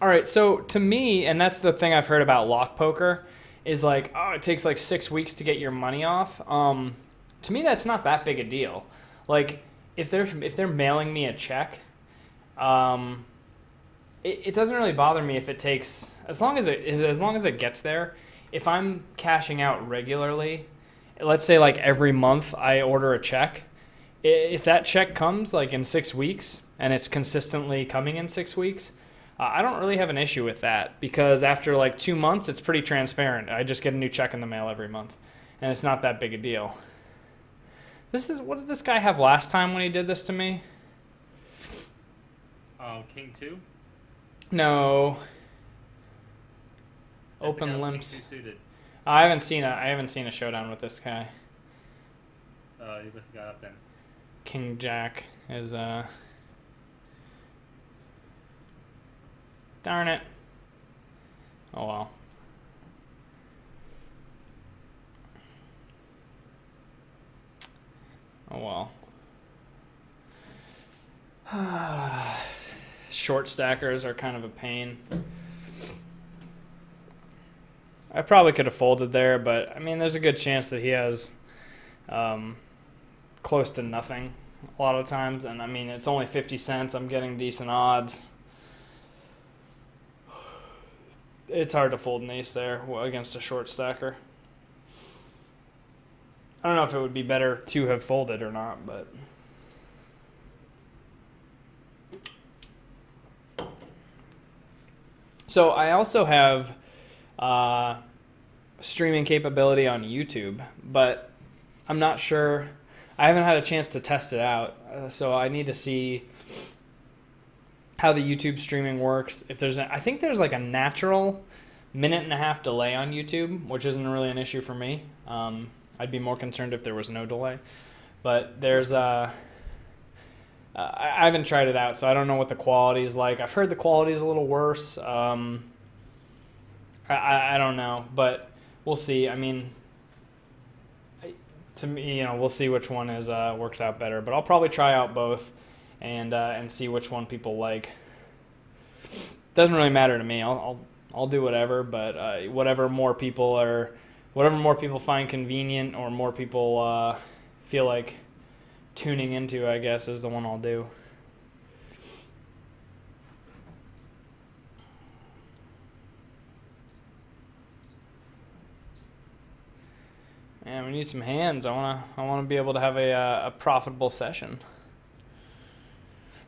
All right, so to me, and that's the thing I've heard about lock poker, is like, oh, it takes like six weeks to get your money off. Um, to me, that's not that big a deal. Like, if they're if they're mailing me a check, um, it, it doesn't really bother me if it takes as long as it as long as it gets there. If I'm cashing out regularly, let's say like every month I order a check, if that check comes like in six weeks and it's consistently coming in six weeks, uh, I don't really have an issue with that because after like two months, it's pretty transparent. I just get a new check in the mail every month, and it's not that big a deal. This is what did this guy have last time when he did this to me? Oh, King two. No. That's Open with limps. King two suited. I haven't seen a I haven't seen a showdown with this guy. Uh, he must have got up then. King Jack is uh Darn it. Oh well. Oh well. Short stackers are kind of a pain. I probably could have folded there, but I mean, there's a good chance that he has um, close to nothing a lot of times. And I mean, it's only 50 cents. I'm getting decent odds. It's hard to fold an ace there against a short stacker. I don't know if it would be better to have folded or not, but. So I also have uh, streaming capability on YouTube, but I'm not sure. I haven't had a chance to test it out, uh, so I need to see how the YouTube streaming works. If there's, a, I think there's like a natural minute and a half delay on YouTube, which isn't really an issue for me. Um, I'd be more concerned if there was no delay, but there's a. Uh, I I haven't tried it out, so I don't know what the quality is like. I've heard the quality is a little worse. Um, I, I, don't know, but we'll see. I mean, to me, you know, we'll see which one is uh, works out better. But I'll probably try out both, and uh, and see which one people like. Doesn't really matter to me. I'll I'll, I'll do whatever, but uh, whatever more people are, whatever more people find convenient or more people uh, feel like tuning into, I guess, is the one I'll do. And we need some hands. I wanna I wanna be able to have a uh, a profitable session.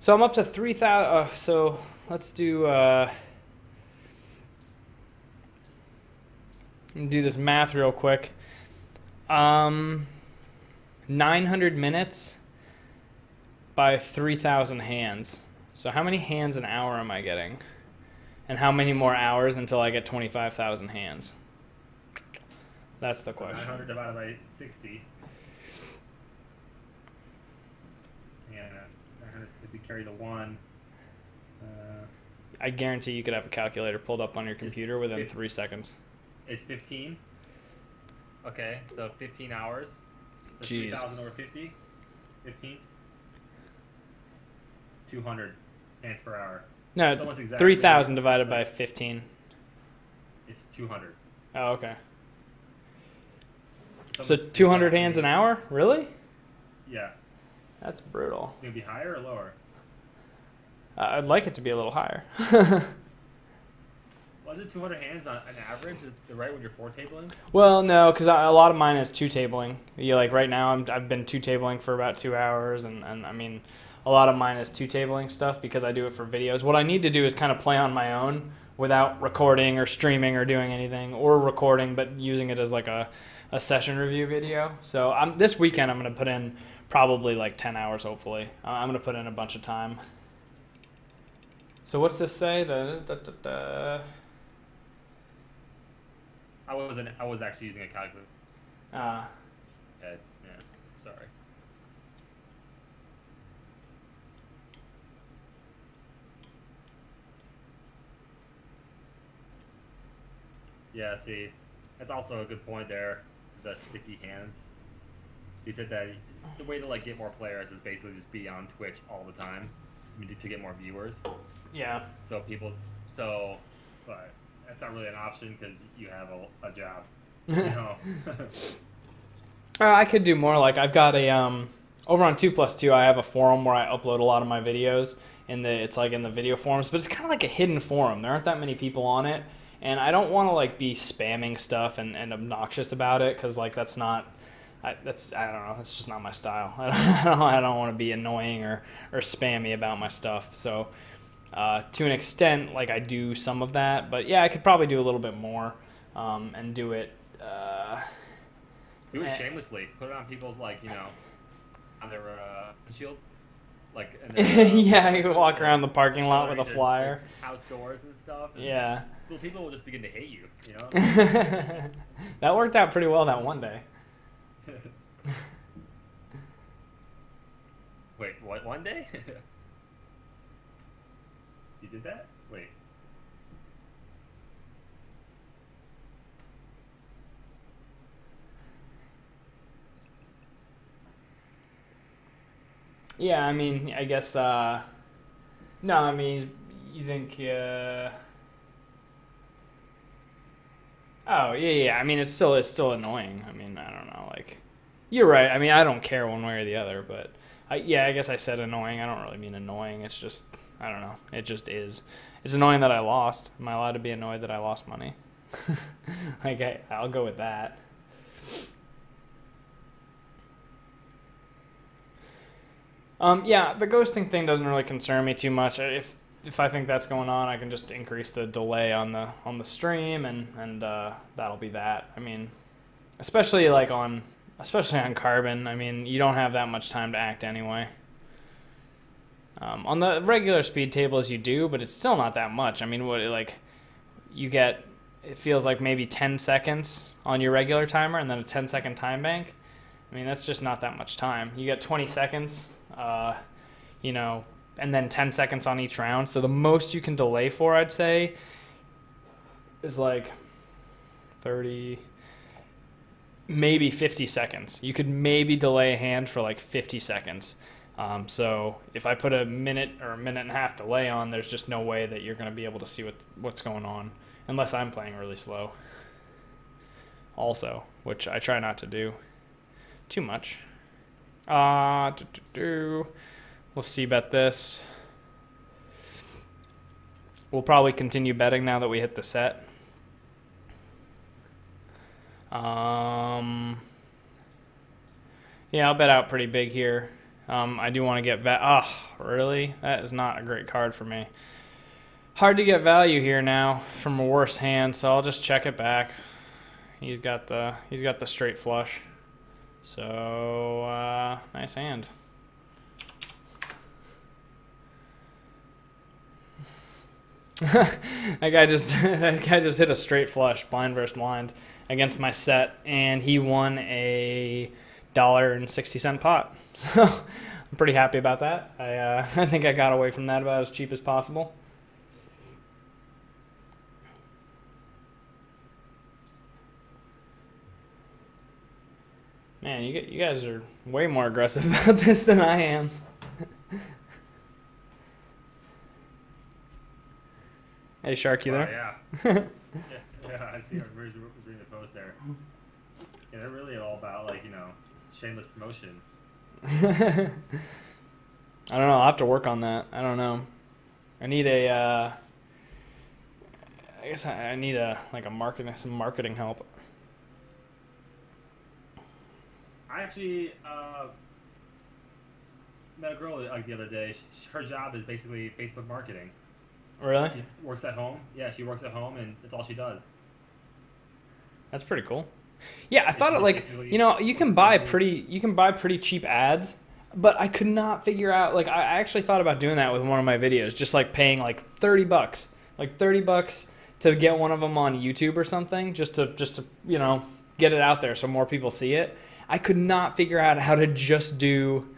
So I'm up to three thousand. Uh, so let's do. Uh, do this math real quick. Um, 900 minutes by 3,000 hands. So how many hands an hour am I getting? And how many more hours until I get 25,000 hands? That's the question. 900 divided by 60. Yeah, 960 carry the one. Uh, I guarantee you could have a calculator pulled up on your computer within it- three seconds. it's 15. Okay, so 15 hours. So 3,000 over 50. 15. 200 hands per hour. No, It's exactly 3,000 divided by 15. It's 200. Oh, okay. So 200 hands an hour? Really? Yeah. That's brutal. It's going to be higher or lower? Uh, I'd like it to be a little higher. Was it 200 hands on an average? Is the right when you're four tabling? well, no, because a lot of mine is two tabling. You like right now, I'm, I've been two tabling for about two hours, and, and I mean, a lot of mine is two tabling stuff because I do it for videos. What I need to do is kind of play on my own without recording or streaming or doing anything, or recording but using it as like a, a session review video. So I'm, this weekend, I'm going to put in probably like 10 hours, hopefully. Uh, I'm going to put in a bunch of time. So what's this say? The da, da, da, I wasn't. I was actually using a calculator. uh, Yeah. Sorry. Yeah. See, that's also a good point there. The sticky hands. He said that the way to like get more players is basically just be on Twitch all the time to get more viewers. yeah. So people, so, but that's not really an option because you have a, a job. You know. Uh, I could do more. Like I've got a um over on two plus two. I have a forum where I upload a lot of my videos. In the it's like in the video forums, but it's kind of like a hidden forum. There aren't that many people on it, and I don't want to like be spamming stuff and, and obnoxious about it because like that's not. I, that's I don't know. That's just not my style. I don't, I don't want to be annoying or, or spammy about my stuff. So uh, to an extent, like I do some of that, but yeah, I could probably do a little bit more um, and do it. Uh, Do it Eh. shamelessly. Put it on people's like you know, on their uh, shields, like. Their, uh, yeah, you walk around the parking lot with a flyer. House doors and stuff. and Yeah. Well, people will just begin to hate you. You know. that worked out pretty well that one day. Wait, what? One day? you did that? Wait. Yeah, I mean, I guess. Uh, no, I mean, you think. Uh, oh yeah, yeah. I mean, it's still it's still annoying. I mean, I don't know. Like, you're right. I mean, I don't care one way or the other, but I, yeah, I guess I said annoying. I don't really mean annoying. It's just I don't know. It just is. It's annoying that I lost. Am I allowed to be annoyed that I lost money? like, I, I'll go with that. Um, yeah, the ghosting thing doesn't really concern me too much. If if I think that's going on, I can just increase the delay on the on the stream, and and uh, that'll be that. I mean, especially like on especially on carbon. I mean, you don't have that much time to act anyway. Um, on the regular speed tables, you do, but it's still not that much. I mean, what like you get? It feels like maybe 10 seconds on your regular timer, and then a 10 second time bank. I mean, that's just not that much time. You get 20 seconds, uh, you know, and then 10 seconds on each round. So the most you can delay for, I'd say, is like 30, maybe 50 seconds. You could maybe delay a hand for like 50 seconds. Um, so if I put a minute or a minute and a half delay on, there's just no way that you're going to be able to see what what's going on unless I'm playing really slow. Also, which I try not to do too much. Uh, do, do, do. We'll see bet this. We'll probably continue betting now that we hit the set. Um, Yeah, I'll bet out pretty big here. Um, I do want to get va- Oh, really? That is not a great card for me. Hard to get value here now from a worse hand, so I'll just check it back. He's got the he's got the straight flush. So uh, nice hand. that guy just that guy just hit a straight flush, blind versus blind, against my set, and he won a dollar and sixty cent pot. So I'm pretty happy about that. I uh, I think I got away from that about as cheap as possible. Man, you you guys are way more aggressive about this than I am. Hey, Shark, you Oh, there? yeah. yeah. Yeah, I see. Was reading the post there. Yeah, they're really all about like you know shameless promotion. I don't know. I'll have to work on that. I don't know. I need a. Uh, I guess I, I need a like a marketing some marketing help. I actually uh, met a girl like the other day. Her job is basically Facebook marketing. Really? She works at home. Yeah, she works at home, and that's all she does. That's pretty cool. Yeah, I thought it like you know you can buy pretty you can buy pretty cheap ads, but I could not figure out like I I actually thought about doing that with one of my videos, just like paying like thirty bucks, like thirty bucks to get one of them on YouTube or something, just to just to you know get it out there so more people see it. I could not figure out how to just do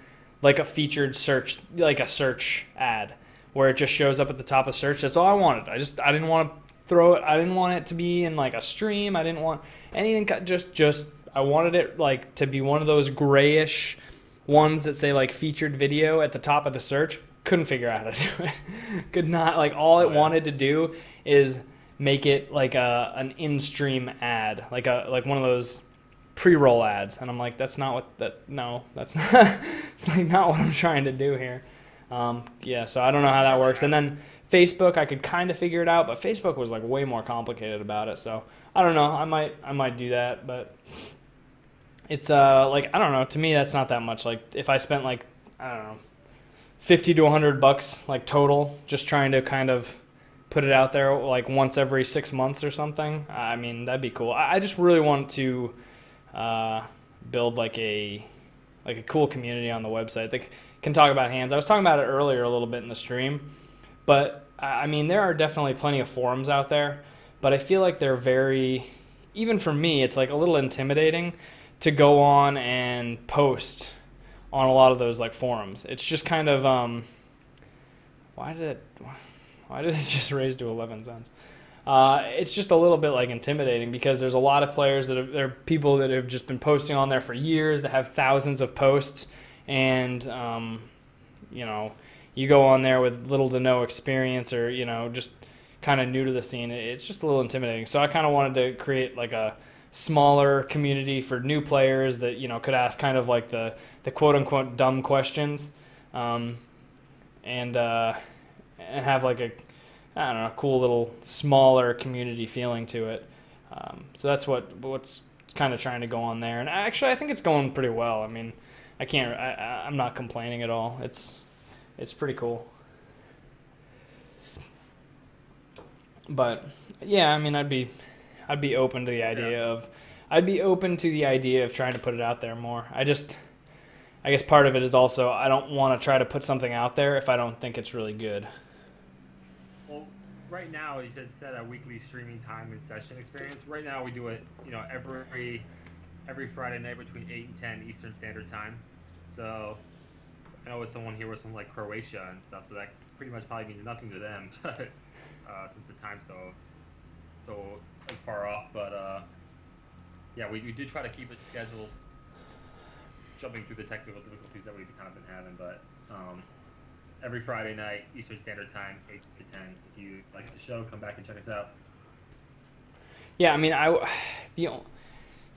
like a featured search, like a search ad where it just shows up at the top of search. That's all I wanted. I just I didn't want to throw it. I didn't want it to be in like a stream. I didn't want anything. Just just I wanted it like to be one of those grayish ones that say like featured video at the top of the search. Couldn't figure out how to do it. Could not like all it Oh, yeah. wanted to do is make it like a an in-stream ad, like a like one of those pre-roll ads and i'm like that's not what that no that's not it's like not what i'm trying to do here um, yeah so i don't know how that works. And then facebook i could kind of figure it out but facebook was like way more complicated about it so i don't know. I might i might do that but it's uh like i don't know. To me that's not that much. Like if i spent like i don't know 50 to 100 bucks like total just trying to kind of put it out there like once every six months or something i mean that'd be cool. I, just really want to uh, build like a like a cool community on the website. C- can talk about hands. I was talking about it earlier a little bit in the stream, but I mean there are definitely plenty of forums out there, but I feel like they're very even for me it's like a little intimidating to go on and post on a lot of those like forums. It's just kind of um why did it why did it just raise to 11 cents? Uh, it's just a little bit like intimidating because there's a lot of players that there are people that have just been posting on there for years that have thousands of posts and um, you know you go on there with little to no experience or you know just kind of new to the scene it's just a little intimidating so i kind of wanted to create like a smaller community for new players that you know could ask kind of like the the quote unquote dumb questions um, and uh, and have like a I don't know, cool little smaller community feeling to it. Um, so that's what what's kind of trying to go on there. And actually, I think it's going pretty well. I mean, I can't. I, I'm not complaining at all. It's it's pretty cool. But yeah, I mean, I'd be I'd be open to the idea of I'd be open to the idea of trying to put it out there more. I just I guess part of it is also I don't want to try to put something out there if I don't think it's really good. Well, right now you said set a weekly streaming time and session experience. Right now we do it, you know, every every Friday night between eight and ten Eastern Standard Time. So I know someone here was from like Croatia and stuff, so that pretty much probably means nothing to them, uh, since the time so so far off. But uh, yeah, we, we do try to keep it scheduled, jumping through the technical difficulties that we've kind of been having, but. Um, every Friday night, Eastern Standard Time, 8 to 10. If you like the show, come back and check us out. Yeah, I mean, I the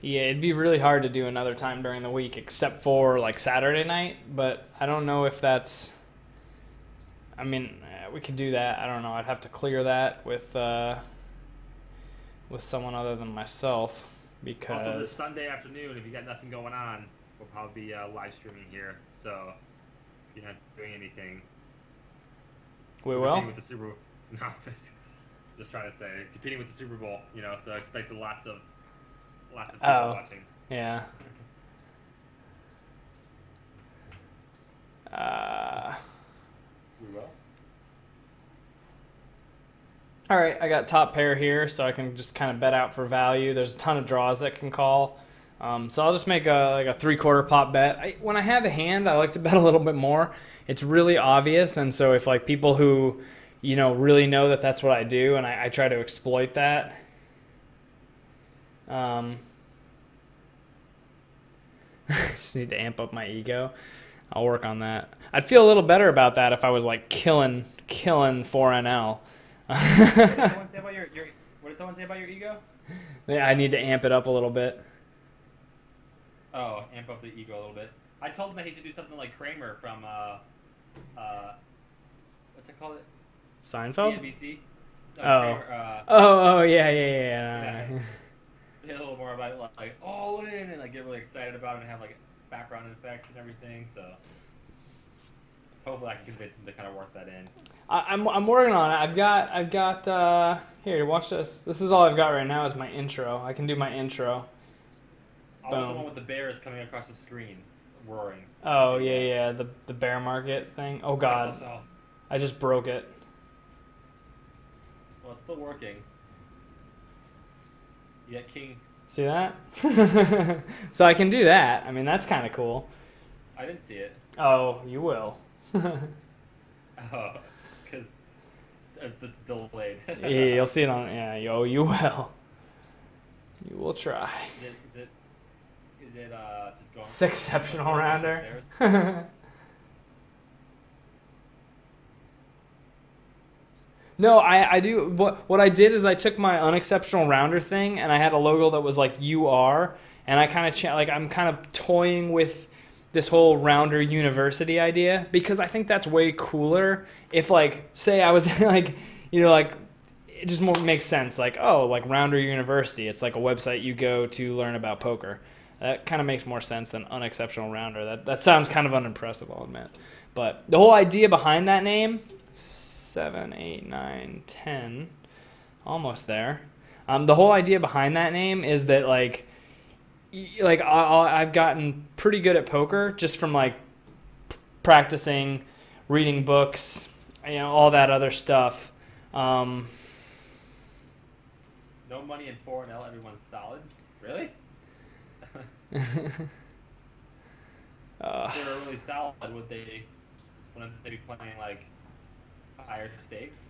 yeah, it'd be really hard to do another time during the week except for like Saturday night, but I don't know if that's I mean, uh, we could do that. I don't know. I'd have to clear that with uh with someone other than myself because Also, this Sunday afternoon, if you got nothing going on, we'll probably be uh, live streaming here. So if you're not doing anything, We will. competing with the Super. No, just just trying to say competing with the Super Bowl. You know, so I expect lots of lots of people Oh. watching. Yeah. Uh, We will. all right, I got top pair here, so I can just kind of bet out for value. There's a ton of draws that can call. Um, so I'll just make a like a three quarter pot bet. I, when I have a hand, I like to bet a little bit more. It's really obvious, and so if like people who, you know, really know that that's what I do, and I, I try to exploit that. Um, just need to amp up my ego. I'll work on that. I'd feel a little better about that if I was like killing killing 4NL. What did someone say about your, your What did someone say about your ego? yeah, I need to amp it up a little bit. Oh, amp up the ego a little bit. I told him that he should do something like Cramer from uh, uh, what's it called? Seinfeld? CNBC. No, Oh. Cramer, uh, Oh, oh yeah, yeah, yeah. yeah. a little more about it, like all in, and like get really excited about it, and have like background effects and everything. So hopefully, I can convince him to kind of work that in. I, I'm I'm working on it. I've got I've got uh here, watch this. This is all I've got right now is my intro. I can do my intro. I want the one with the bears coming across the screen, roaring. Oh yeah, yeah, the the bear market thing. Oh god, So, so, so. I just broke it. Well, it's still working. Got King. See that? so I can do that. I mean, that's kind of cool. I didn't see it. Oh, you will. Oh, because it's delayed. yeah, you'll see it on. Yeah, yo, you will. You will try. Is it, is it, is it uh, just going? Exceptional rounder. No, I, I do. What what I did is I took my unexceptional rounder thing and I had a logo that was like UR, and I kind of cha- like I'm kind of toying with this whole rounder university idea because I think that's way cooler. If like say I was like you know like it just more makes sense like oh like rounder university it's like a website you go to learn about poker that kind of makes more sense than unexceptional rounder that that sounds kind of unimpressive i'll admit but the whole idea behind that name seven eight nine ten almost there um, the whole idea behind that name is that like like I, i've gotten pretty good at poker just from like practicing reading books you know all that other stuff um, No money in four and L. Everyone's solid. Really? uh, if they were really solid, would they? Wouldn't they be playing like higher stakes?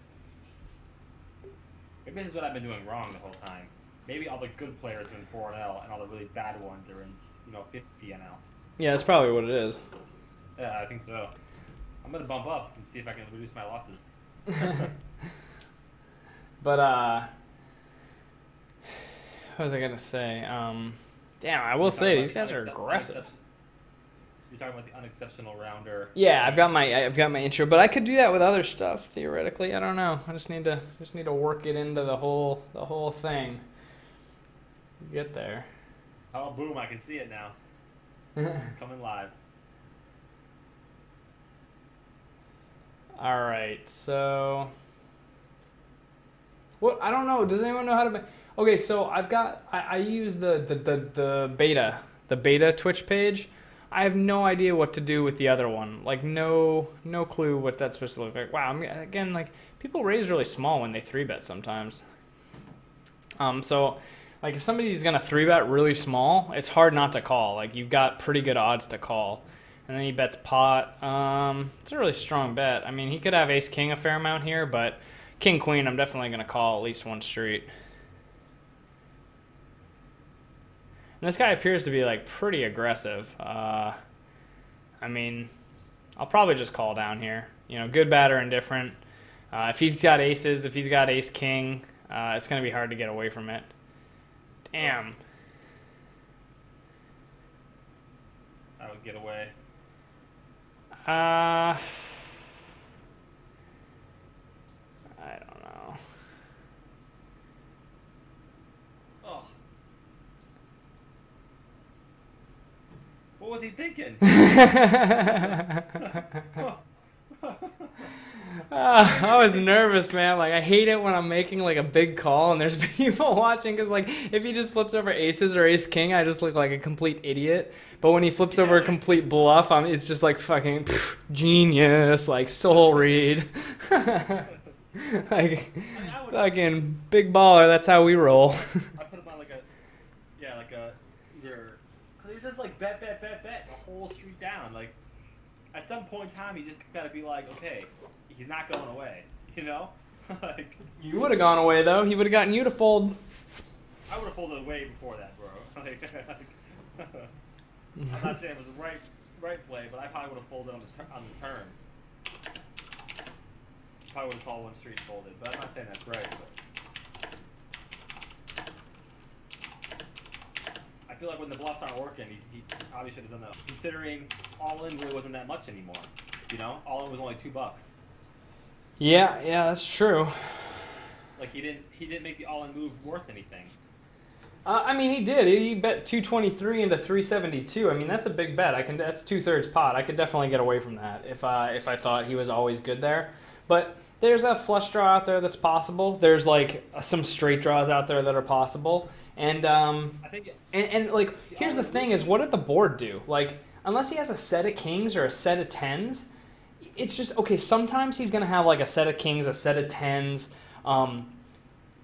Maybe this is what I've been doing wrong the whole time. Maybe all the good players are in four and L, and all the really bad ones are in you know fifty NL. yeah that's probably what it is Yeah, I think so. I'm gonna bump up and see if I can reduce my losses. but uh what was i gonna say um damn i will say these guys are aggressive You're talking about the unexceptional rounder. yeah i've got my i've got my intro but i could do that with other stuff theoretically i don't know i just need to just need to work it into the whole the whole thing get there Oh, boom! I can see it now. Coming live. All right, so what? I don't know. Does anyone know how to? ma- Okay, so I've got. I, I use the, the the the beta, the beta Twitch page. I have no idea what to do with the other one. Like no no clue what that's supposed to look like. Wow. I'm, again, like people raise really small when they three bet sometimes. Um. So. Like if somebody's gonna three bet really small, it's hard not to call. Like you've got pretty good odds to call. And then he bets pot. Um, it's a really strong bet. I mean, he could have ace king a fair amount here, but king queen, I'm definitely to call at least one street. And this guy appears to be like pretty aggressive. Uh, I mean, I'll probably just call down here. You know, good, bad, or indifferent. Uh, if he's got aces, if he's got ace king, uh, it's going to be hard to get away from it. Damn. I would get away. Uh, I don't know. Oh. What was he thinking? Uh, I was nervous, man. Like I hate it when I'm making like a big call and there's people watching because like if he just flips over aces or ace king, I just look like a complete idiot. But when he flips over a complete bluff, I'm it's just like fucking pff, genius, like soul read, like fucking big baller. That's how we roll. I put him on like a, yeah, like a either, cause he was just like bet, bet, bet, bet the whole street down. Like, at some point in time, you just gotta be like, okay, he's not going away, you know? like, you would have gone away though. He would have gotten you to fold. I would have folded way before that, bro. Like, I'm not saying it was the right, right play, but I probably would have folded on the on the turn. Probably would have called one street and folded, but I'm not saying that's right. But feel like when the bluffs aren't working, he, he probably should have done that. Considering all in really wasn't that much anymore. You know, all in was only two bucks. Yeah, yeah, that's true. Like he didn't he didn't make the all in move worth anything. Uh, I mean, he did. He bet 223 into 372. I mean, that's a big bet. I can. That's two thirds pot. I could definitely get away from that if uh, if I thought he was always good there. But there's a flush draw out there that's possible. There's like some straight draws out there that are possible. And um, think and, and like here's the thing: is what did the board do? Like, unless he has a set of kings or a set of tens, it's just okay. Sometimes he's gonna have like a set of kings, a set of tens. Um,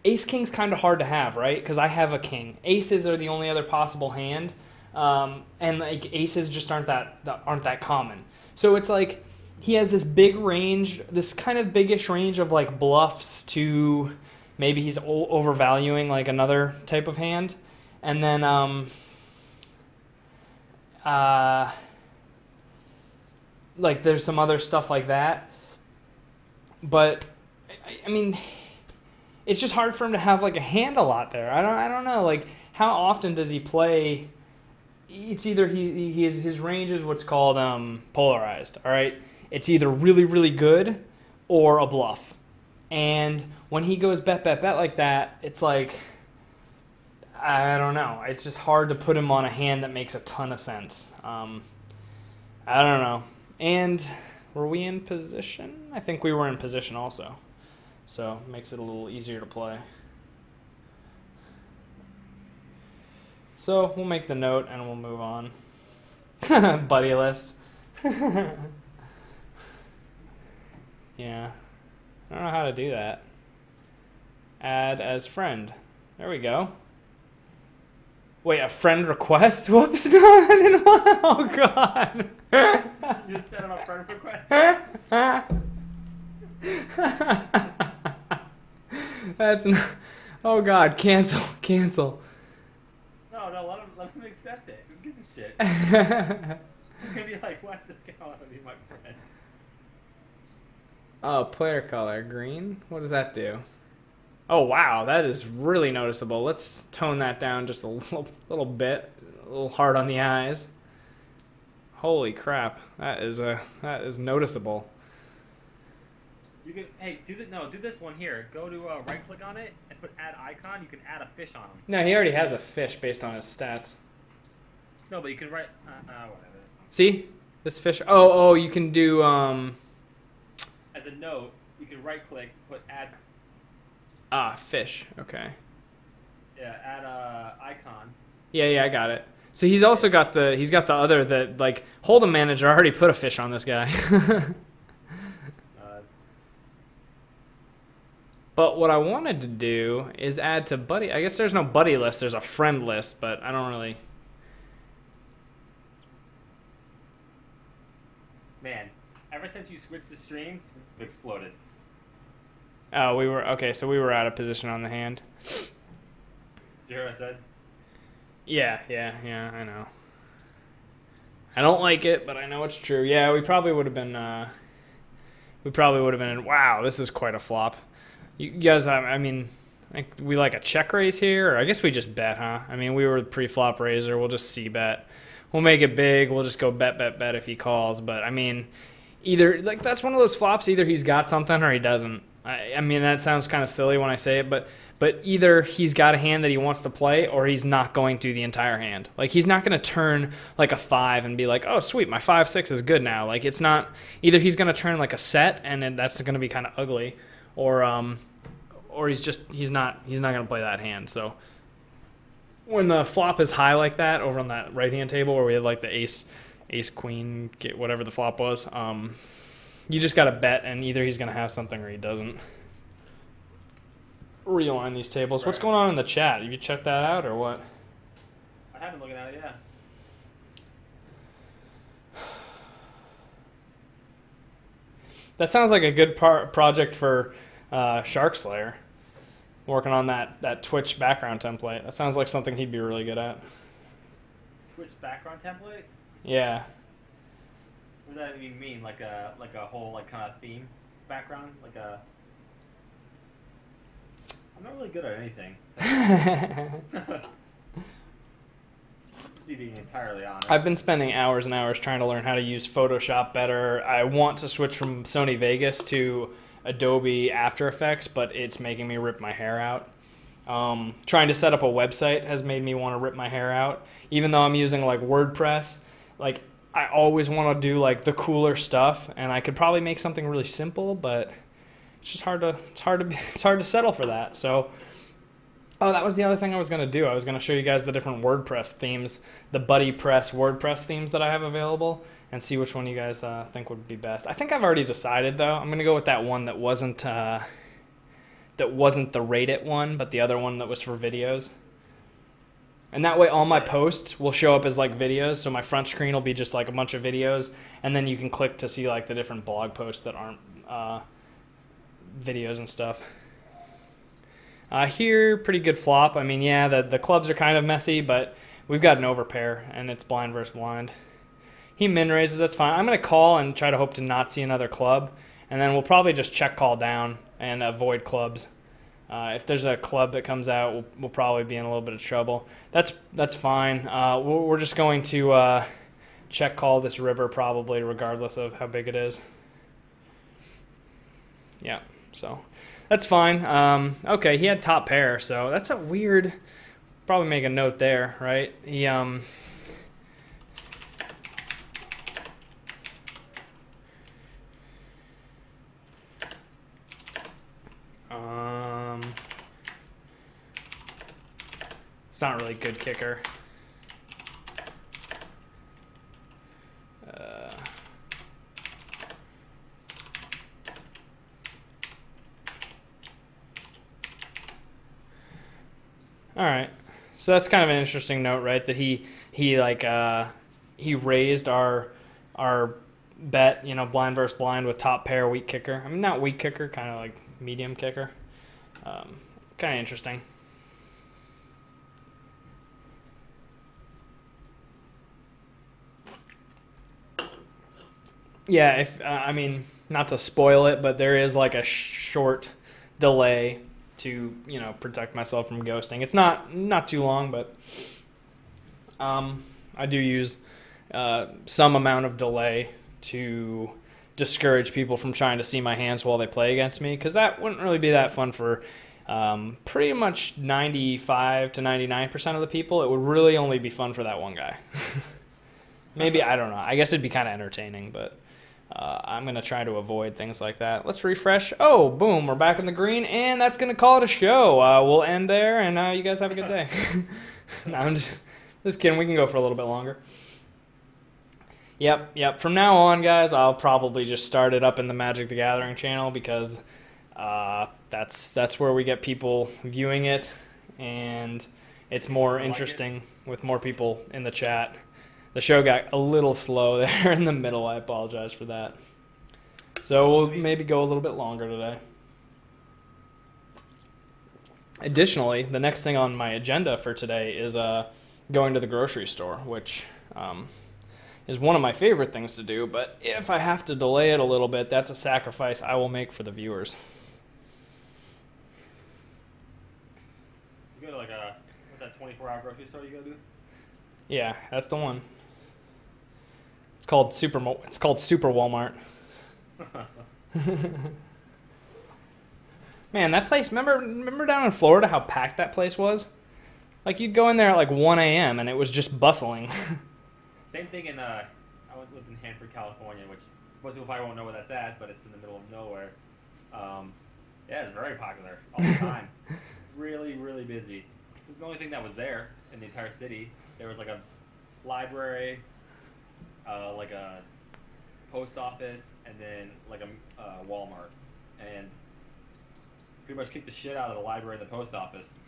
ace king's kind of hard to have, right? Because I have a king. Aces are the only other possible hand, um, and like aces just aren't that, that aren't that common. So it's like he has this big range, this kind of biggish range of like bluffs to maybe he's o- overvaluing like another type of hand, and then um, uh, like there's some other stuff like that. But I, I mean, it's just hard for him to have like a hand a lot there. I don't I don't know like how often does he play? It's either he he his his range is what's called um, polarized. All right, it's either really really good or a bluff. And when he goes bet bet bet like that, it's like I don't know. It's just hard to put him on a hand that makes a ton of sense. Um, I don't know. And were we in position? I think we were in position also. So makes it a little easier to play. So we'll make the note and we'll move on. Buddy list. yeah. I don't know how to do that. Add as friend. There we go. Wait, a friend request? Whoops, no, I didn't want. Oh god. you just sent him a friend request. That's not, oh god, cancel, cancel. No, no, let him let him accept it. Who gives a shit? He's gonna be like, what? This guy want to be my friend. oh, player color green. What does that do? Oh wow, that is really noticeable. Let's tone that down just a little, little bit. A little hard on the eyes. Holy crap, that is a that is noticeable. You can hey do the no do this one here. Go to uh, right click on it and put add icon. You can add a fish on him. No, he already has a fish based on his stats. No, but you can write uh, uh, whatever. See this fish? Oh, oh, you can do um As a note, you can right click, put add ah fish. Okay. yeah add a icon. Yeah, yeah, I got it. So he's also got the he's got the other that like Holdem Manager I already put a fish on this guy. Uh, but what I wanted to do is add to buddy. I guess there's no buddy list. There's a friend list, but I don't really. man, ever since you switched the streams, exploded. Oh, we were okay. So we were out of position on the hand. You hear what I said? Yeah, yeah, yeah. I know. I don't like it, but I know it's true. Yeah, we probably would have been. Uh, we probably would have been. Wow, this is quite a flop. You guys, I, I mean, like we like a check raise here, or I guess we just bet, huh? I mean, we were the pre-flop raiser. We'll just see bet. We'll make it big. We'll just go bet, bet, bet if he calls. But I mean, either like that's one of those flops. Either he's got something or he doesn't. I, I mean, that sounds kind of silly when I say it, but but either he's got a hand that he wants to play, or he's not going to the entire hand. Like he's not going to turn like a five and be like, oh sweet, my five six is good now. Like it's not either he's going to turn like a set, and that's going to be kind of ugly, or um, or he's just he's not he's not going to play that hand. So when the flop is high like that over on that right hand table where we had like the ace ace queen whatever the flop was um you just got to bet and either he's going to have something or he doesn't. Realign these tables. What's going on in the chat? Have you checked that out or what? I haven't looked at it, yeah. that sounds like a good par- project for uh, shark slayer. Working on that that twitch background template. That sounds like something he'd be really good at. Twitch background template? yeah What does that even mean? Like a like a whole like kind of theme background? Like a I'm not really good at anything. Just being entirely honest. I've been spending hours and hours trying to learn how to use Photoshop better. I want to switch from Sony Vegas to Adobe After Effects, but it's making me rip my hair out. Um, trying to set up a website has made me want to rip my hair out. Even though I'm using like WordPress, like I always want to do like the cooler stuff, and I could probably make something really simple, but it's just hard to it's hard to it's hard to settle for that. So. Oh, that was the other thing I was going to do. I was going to show you guys the different WordPress themes, the BuddyPress WordPress themes that I have available, and see which one you guys uh, think would be best. I think I've already decided though. I'm going to go with that one that wasn't uh, that wasn't the rate it one, but the other one that was for videos. And that way, all my posts will show up as like videos. So my front screen will be just like a bunch of videos, and then you can click to see like the different blog posts that aren't uh, videos and stuff. Uh, here, pretty good flop. I mean, yeah, the, the clubs are kind of messy, but we've got an overpair, and it's blind versus blind. He min raises, that's fine. I'm going to call and try to hope to not see another club, and then we'll probably just check call down and avoid clubs. Uh, if there's a club that comes out, we'll, we'll probably be in a little bit of trouble. That's that's fine. Uh, we're, we're just going to uh, check call this river probably, regardless of how big it is. Yeah, so that's fine. Um, okay, he had top pair, so that's a weird. Probably make a note there, right? He um. Not really good kicker. Uh, All right. So that's kind of an interesting note, right? That he he like uh, he raised our our bet, you know, blind versus blind with top pair weak kicker. I mean, not weak kicker, kind of like medium kicker. Um, kind of interesting. Yeah, if uh, I mean not to spoil it, but there is like a short delay to you know protect myself from ghosting. It's not not too long, but um, I do use uh, some amount of delay to discourage people from trying to see my hands while they play against me because that wouldn't really be that fun for um, pretty much 95 to 99% of the people. It would really only be fun for that one guy. Maybe, I don't know. I guess it'd be kind of entertaining, but uh, I'm going to try to avoid things like that. Let's refresh. Oh, boom, we're back in the green, and that's going to call it a show. Uh, we'll end there, and uh, you guys have a good day. no, I'm just, just kidding. We can go for a little bit longer. Yep, yep. From now on, guys, I'll probably just start it up in the Magic the Gathering channel because uh, that's that's where we get people viewing it, and it's more interesting with more people in the chat. The show got a little slow there in the middle. I apologize for that. So we'll maybe go a little bit longer today. Additionally, the next thing on my agenda for today is uh, going to the grocery store, which um, is one of my favorite things to do. But if I have to delay it a little bit, that's a sacrifice I will make for the viewers. You go to like a what's that 24 hour grocery store you go to? Yeah, that's the one. It's called Super. It's called Super Walmart. Man, that place. Remember, remember down in Florida how packed that place was. Like you'd go in there at like 1 a.m. and it was just bustling. Same thing in uh, I went- lived in Hanford, California, which most people probably won't know where that's at, but it's in the middle of nowhere. Um, yeah, it's very popular all the time. really, really busy. It was the only thing that was there in the entire city. There was like a library, uh, like a post office, and then like a uh, Walmart, and pretty much kicked the shit out of the library and the post office.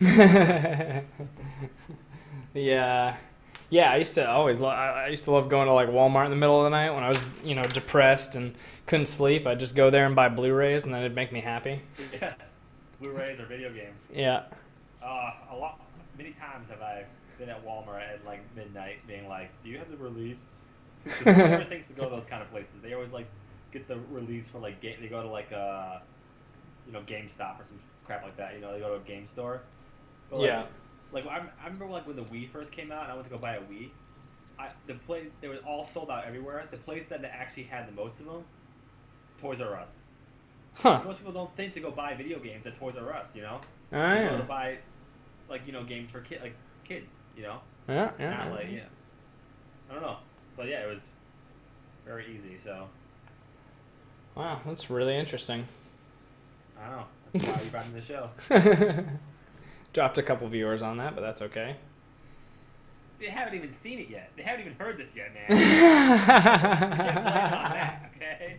yeah, yeah. I used to always. Lo- I used to love going to like Walmart in the middle of the night when I was, you know, depressed and couldn't sleep. I'd just go there and buy Blu-rays, and then it'd make me happy. yeah, Blu-rays or video games. Yeah. Uh, a lot, many times have I been at Walmart at like midnight, being like, "Do you have the release?" Whoever thinks to go to those kind of places, they always like get the release for like ga- they go to like uh, you know, GameStop or some crap like that. You know, they go to a game store. But, like, Yeah. Like I, I remember like when the Wii first came out, and I went to go buy a Wii. I the place they were all sold out everywhere. The place that actually had the most of them, Toys R Us. Huh. Most people don't think to go buy video games at Toys R Us. You know. Oh, You go to buy like you know games for kid like kids, you know. Yeah. Not like yeah. I don't know, but yeah, it was very easy. So Wow, that's really interesting. I don't know. That's why you brought me the show. Dropped a couple viewers on that, but that's okay. They haven't even seen it yet. They haven't even heard this yet, man. You can't blame it on that, okay?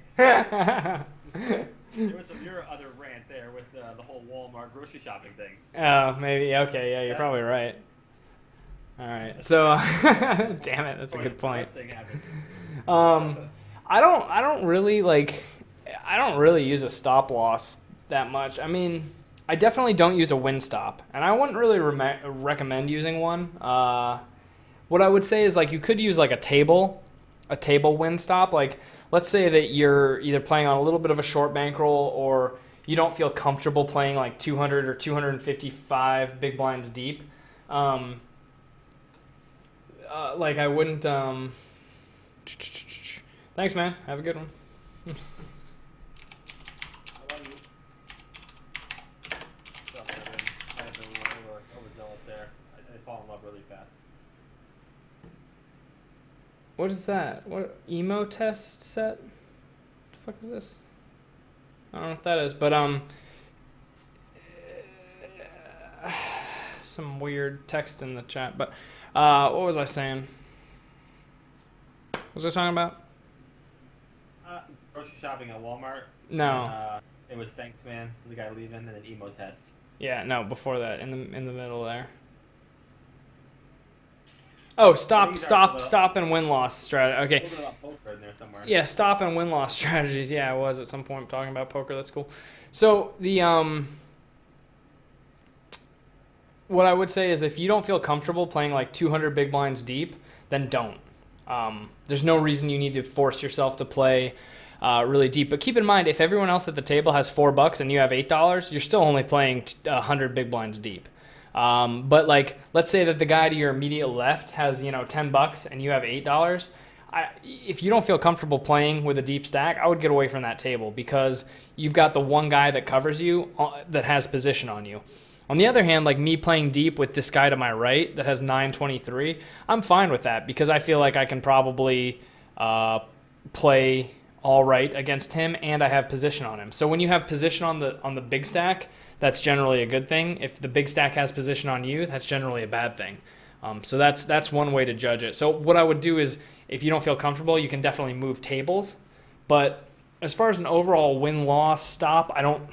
There was some your other rant there with uh, the whole Walmart grocery shopping thing. oh, maybe. Okay, yeah, you're probably right. All right. So, damn it, that's a good point. Um, I don't. I don't really like. I don't really use a stop loss that much. I mean, I definitely don't use a win stop, and I wouldn't really reme- recommend using one. Uh, what I would say is like you could use like a table, a table win stop. Like let's say that you're either playing on a little bit of a short bankroll or you don't feel comfortable playing like 200 or 255 big blinds deep. Um, uh, like I wouldn't. Um, Thanks, man. Have a good one. I love you. So I've been, I've been over, overzealous there. I, I fall in love really fast. What is that? What emo test set? The fuck is this? I don't know what that is, but um, some weird text in the chat. But uh, what was I saying? What was I talking about? Uh, grocery shopping at Walmart. No. And, uh, it was thanks, man. The guy leaving, and then emo test. Yeah, no. Before that, in the in the middle there. Oh, stop, stop, stop, and win loss strategy. Okay. about poker in there somewhere. Yeah, stop and win loss strategies. Yeah, I was at some point talking about poker. That's cool. So the um, what I would say is if you don't feel comfortable playing like 200 big blinds deep, then don't. Um, there's no reason you need to force yourself to play uh, really deep. But keep in mind, if everyone else at the table has four bucks and you have eight dollars, you're still only playing t- 100 big blinds deep. Um, but like, let's say that the guy to your immediate left has you know 10 bucks and you have eight dollars. I, if you don't feel comfortable playing with a deep stack, I would get away from that table because you've got the one guy that covers you uh, that has position on you. On the other hand, like me playing deep with this guy to my right that has 923, I'm fine with that because I feel like I can probably uh, play all right against him and I have position on him. So when you have position on the on the big stack, that's generally a good thing. If the big stack has position on you, that's generally a bad thing. Um, so that's that's one way to judge it. So what I would do is if you don't feel comfortable, you can definitely move tables. But as far as an overall win loss stop, I don't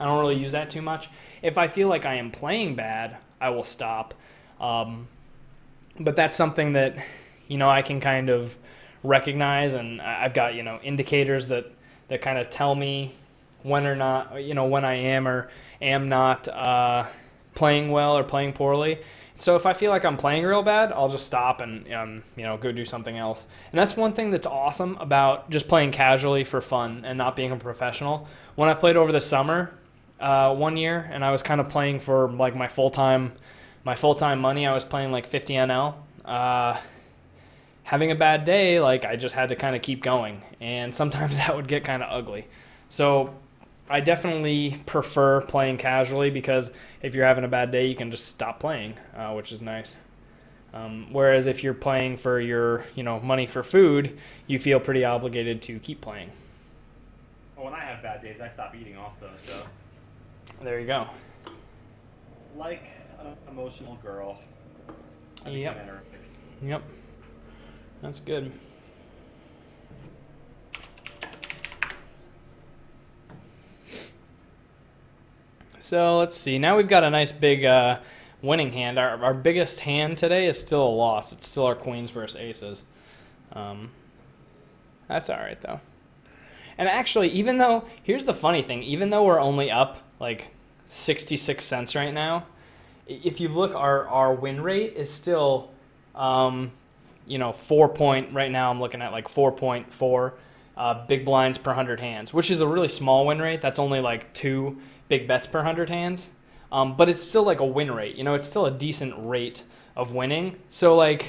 I don't really use that too much. If I feel like I am playing bad, I will stop. Um, but that's something that you know I can kind of recognize, and I've got you know indicators that that kind of tell me when or not you know when I am or am not uh, playing well or playing poorly. So if I feel like I'm playing real bad, I'll just stop and um, you know go do something else. And that's one thing that's awesome about just playing casually for fun and not being a professional. When I played over the summer uh, one year, and I was kind of playing for like my full time my full time money, I was playing like 50 NL. Uh, having a bad day, like I just had to kind of keep going, and sometimes that would get kind of ugly. So I definitely prefer playing casually because if you're having a bad day, you can just stop playing, uh, which is nice. Um, whereas if you're playing for your, you know, money for food, you feel pretty obligated to keep playing. Well, when I have bad days, I stop eating also. So, There you go. like an emotional girl. Yep. Yep. That's good. So let's see. Now we've got a nice big uh, winning hand. Our, our biggest hand today is still a loss. It's still our queens versus aces. Um, that's all right though. And actually, even though here's the funny thing, even though we're only up like 66 cents right now, if you look, our our win rate is still, um, you know, four point. Right now, I'm looking at like 4.4 uh, big blinds per hundred hands, which is a really small win rate. That's only like two big bets per hundred hands. Um, but it's still like a win rate. You know, it's still a decent rate of winning. So like,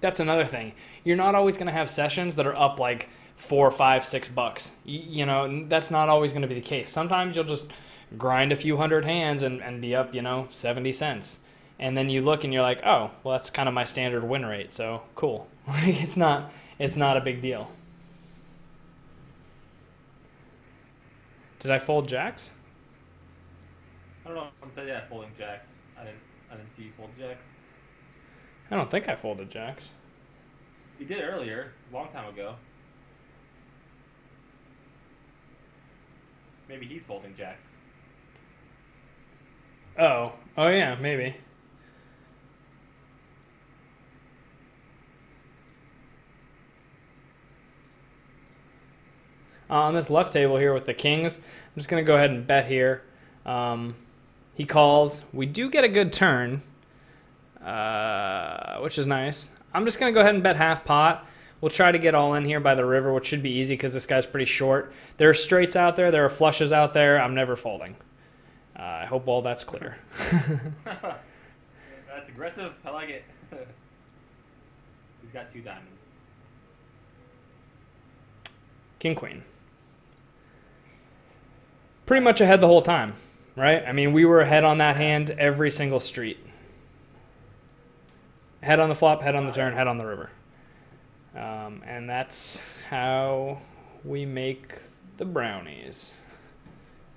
that's another thing. You're not always going to have sessions that are up like four, five, six bucks. You, you know, that's not always going to be the case. Sometimes you'll just grind a few hundred hands and, and be up, you know, 70 cents. And then you look and you're like, oh, well, that's kind of my standard win rate. So cool. it's not, it's not a big deal. Did I fold jacks? I don't know. I said yeah, folding jacks. I didn't. I didn't see you fold jacks. I don't think I folded jacks. You did earlier, a long time ago. Maybe he's folding jacks. Oh, oh yeah, maybe. Uh, on this left table here with the kings, I'm just gonna go ahead and bet here. Um, he calls. We do get a good turn, uh, which is nice. I'm just gonna go ahead and bet half pot. We'll try to get all in here by the river, which should be easy because this guy's pretty short. There are straights out there. There are flushes out there. I'm never folding. Uh, I hope all that's clear. That's aggressive. I like it. he's got two diamonds. King Queen. Pretty much ahead the whole time, right? I mean, we were ahead on that hand every single street. Head on the flop, head on the turn, head on the river. Um, and that's how we make the brownies.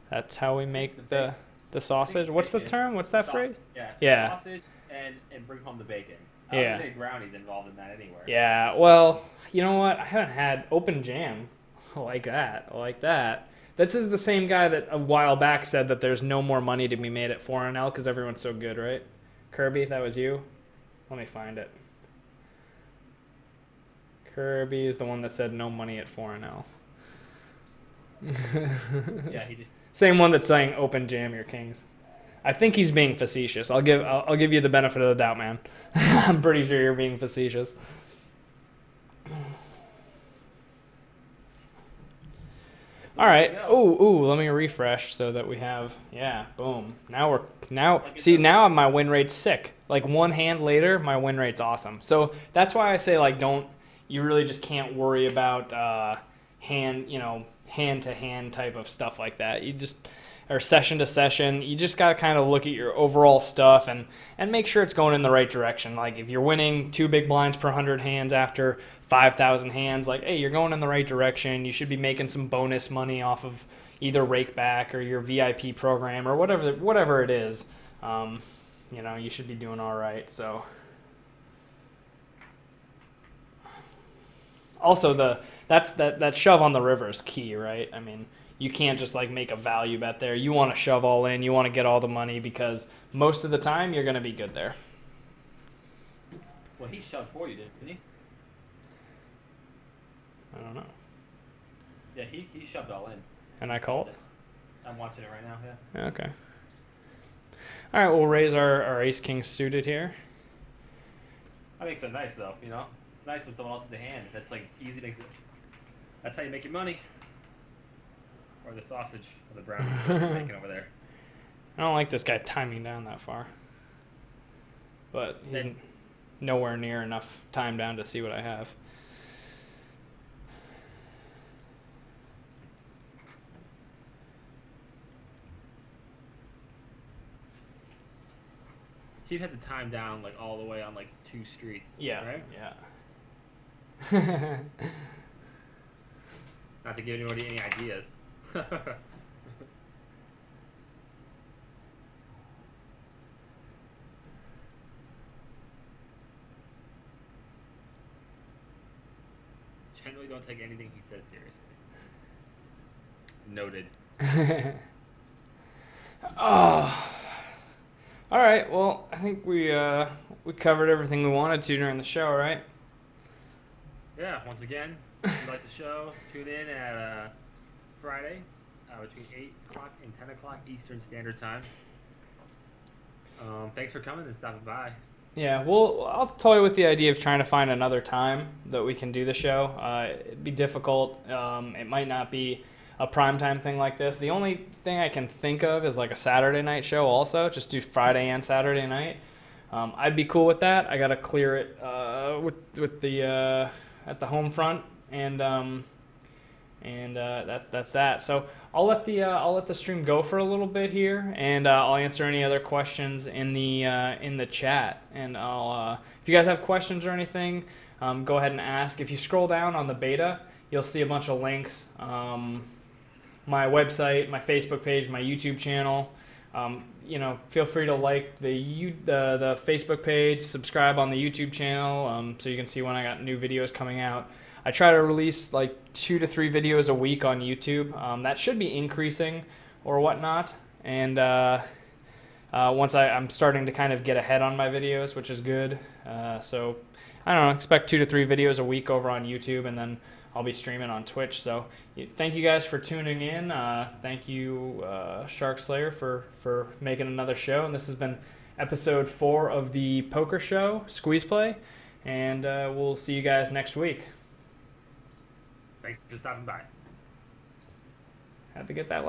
That's how we make the the sausage. What's the term? What's that Saus- phrase? Yeah. Yeah. Sausage and and bring home the bacon. I Yeah. would say brownies involved in that anywhere. Yeah, well, you know what? I haven't had open jam like that, like that. This is the same guy that a while back said that there's no more money to be made at 4NL because everyone's so good, right? Kirby, that was you? Let me find it. Kirby is the one that said no money at 4NL. Yeah, he did. Same one that's saying open jam your kings. I think he's being facetious. I'll give I'll, I'll give you the benefit of the doubt, man. I'm pretty sure you're being facetious. All right. Ooh, ooh. Let me refresh so that we have. Yeah. Boom. Now we're now. See now my win rate's sick. Like one hand later, my win rate's awesome. So that's why I say like don't. You really just can't worry about uh, hand. You know, hand to hand type of stuff like that. You just or session to session. You just got to kind of look at your overall stuff and and make sure it's going in the right direction. Like if you're winning two big blinds per 100 hands after 5,000 hands, like hey, you're going in the right direction. You should be making some bonus money off of either rakeback or your VIP program or whatever whatever it is. Um, you know, you should be doing all right. So also the that's that that shove on the river is key, right? I mean, you can't just like make a value bet there. You want to shove all in. You want to get all the money because most of the time you're going to be good there. Well, he shoved for you, didn't he? I don't know. Yeah, he, he shoved all in. And I called. I'm watching it right now. Yeah. Okay. All right, we'll raise our, our ace king suited here. That makes it nice though. You know, it's nice when someone else has a hand. That's like easy it. That's how you make your money. Or the sausage, or the brownies you're making over there. I don't like this guy timing down that far. But he's nowhere near enough time down to see what I have. He'd had the time down like all the way on like two streets. Yeah. Right? Yeah. Not to give anybody any ideas. Generally, don't take anything he says seriously. Noted. oh. All right. Well, I think we uh, we covered everything we wanted to during the show, right? Yeah. Once again, if you like the show, tune in at uh, Friday uh, between eight o'clock and ten o'clock Eastern Standard Time. Um, thanks for coming and stopping by. Yeah, well, I'll toy with the idea of trying to find another time that we can do the show. Uh, it'd be difficult. Um, it might not be a primetime thing like this. The only thing I can think of is like a Saturday night show, also. Just do Friday and Saturday night. Um, I'd be cool with that. I got to clear it uh, with, with the uh, at the home front, and um, and uh, that's that's that. So I'll let the uh, I'll let the stream go for a little bit here, and uh, I'll answer any other questions in the uh, in the chat. And I'll uh, if you guys have questions or anything, um, go ahead and ask. If you scroll down on the beta, you'll see a bunch of links. Um, my website, my Facebook page, my YouTube channel. Um, you know, feel free to like the you the the Facebook page, subscribe on the YouTube channel, um, so you can see when I got new videos coming out. I try to release like two to three videos a week on YouTube. Um, that should be increasing or whatnot. And uh, uh, once I, I'm starting to kind of get ahead on my videos, which is good. Uh, so I don't know, expect two to three videos a week over on YouTube, and then I'll be streaming on Twitch. So thank you guys for tuning in. Uh, thank you, uh, Shark Slayer, for for making another show. And this has been episode four of the Poker Show Squeeze Play, and uh, we'll see you guys next week. Thanks for stopping by. Had to get that.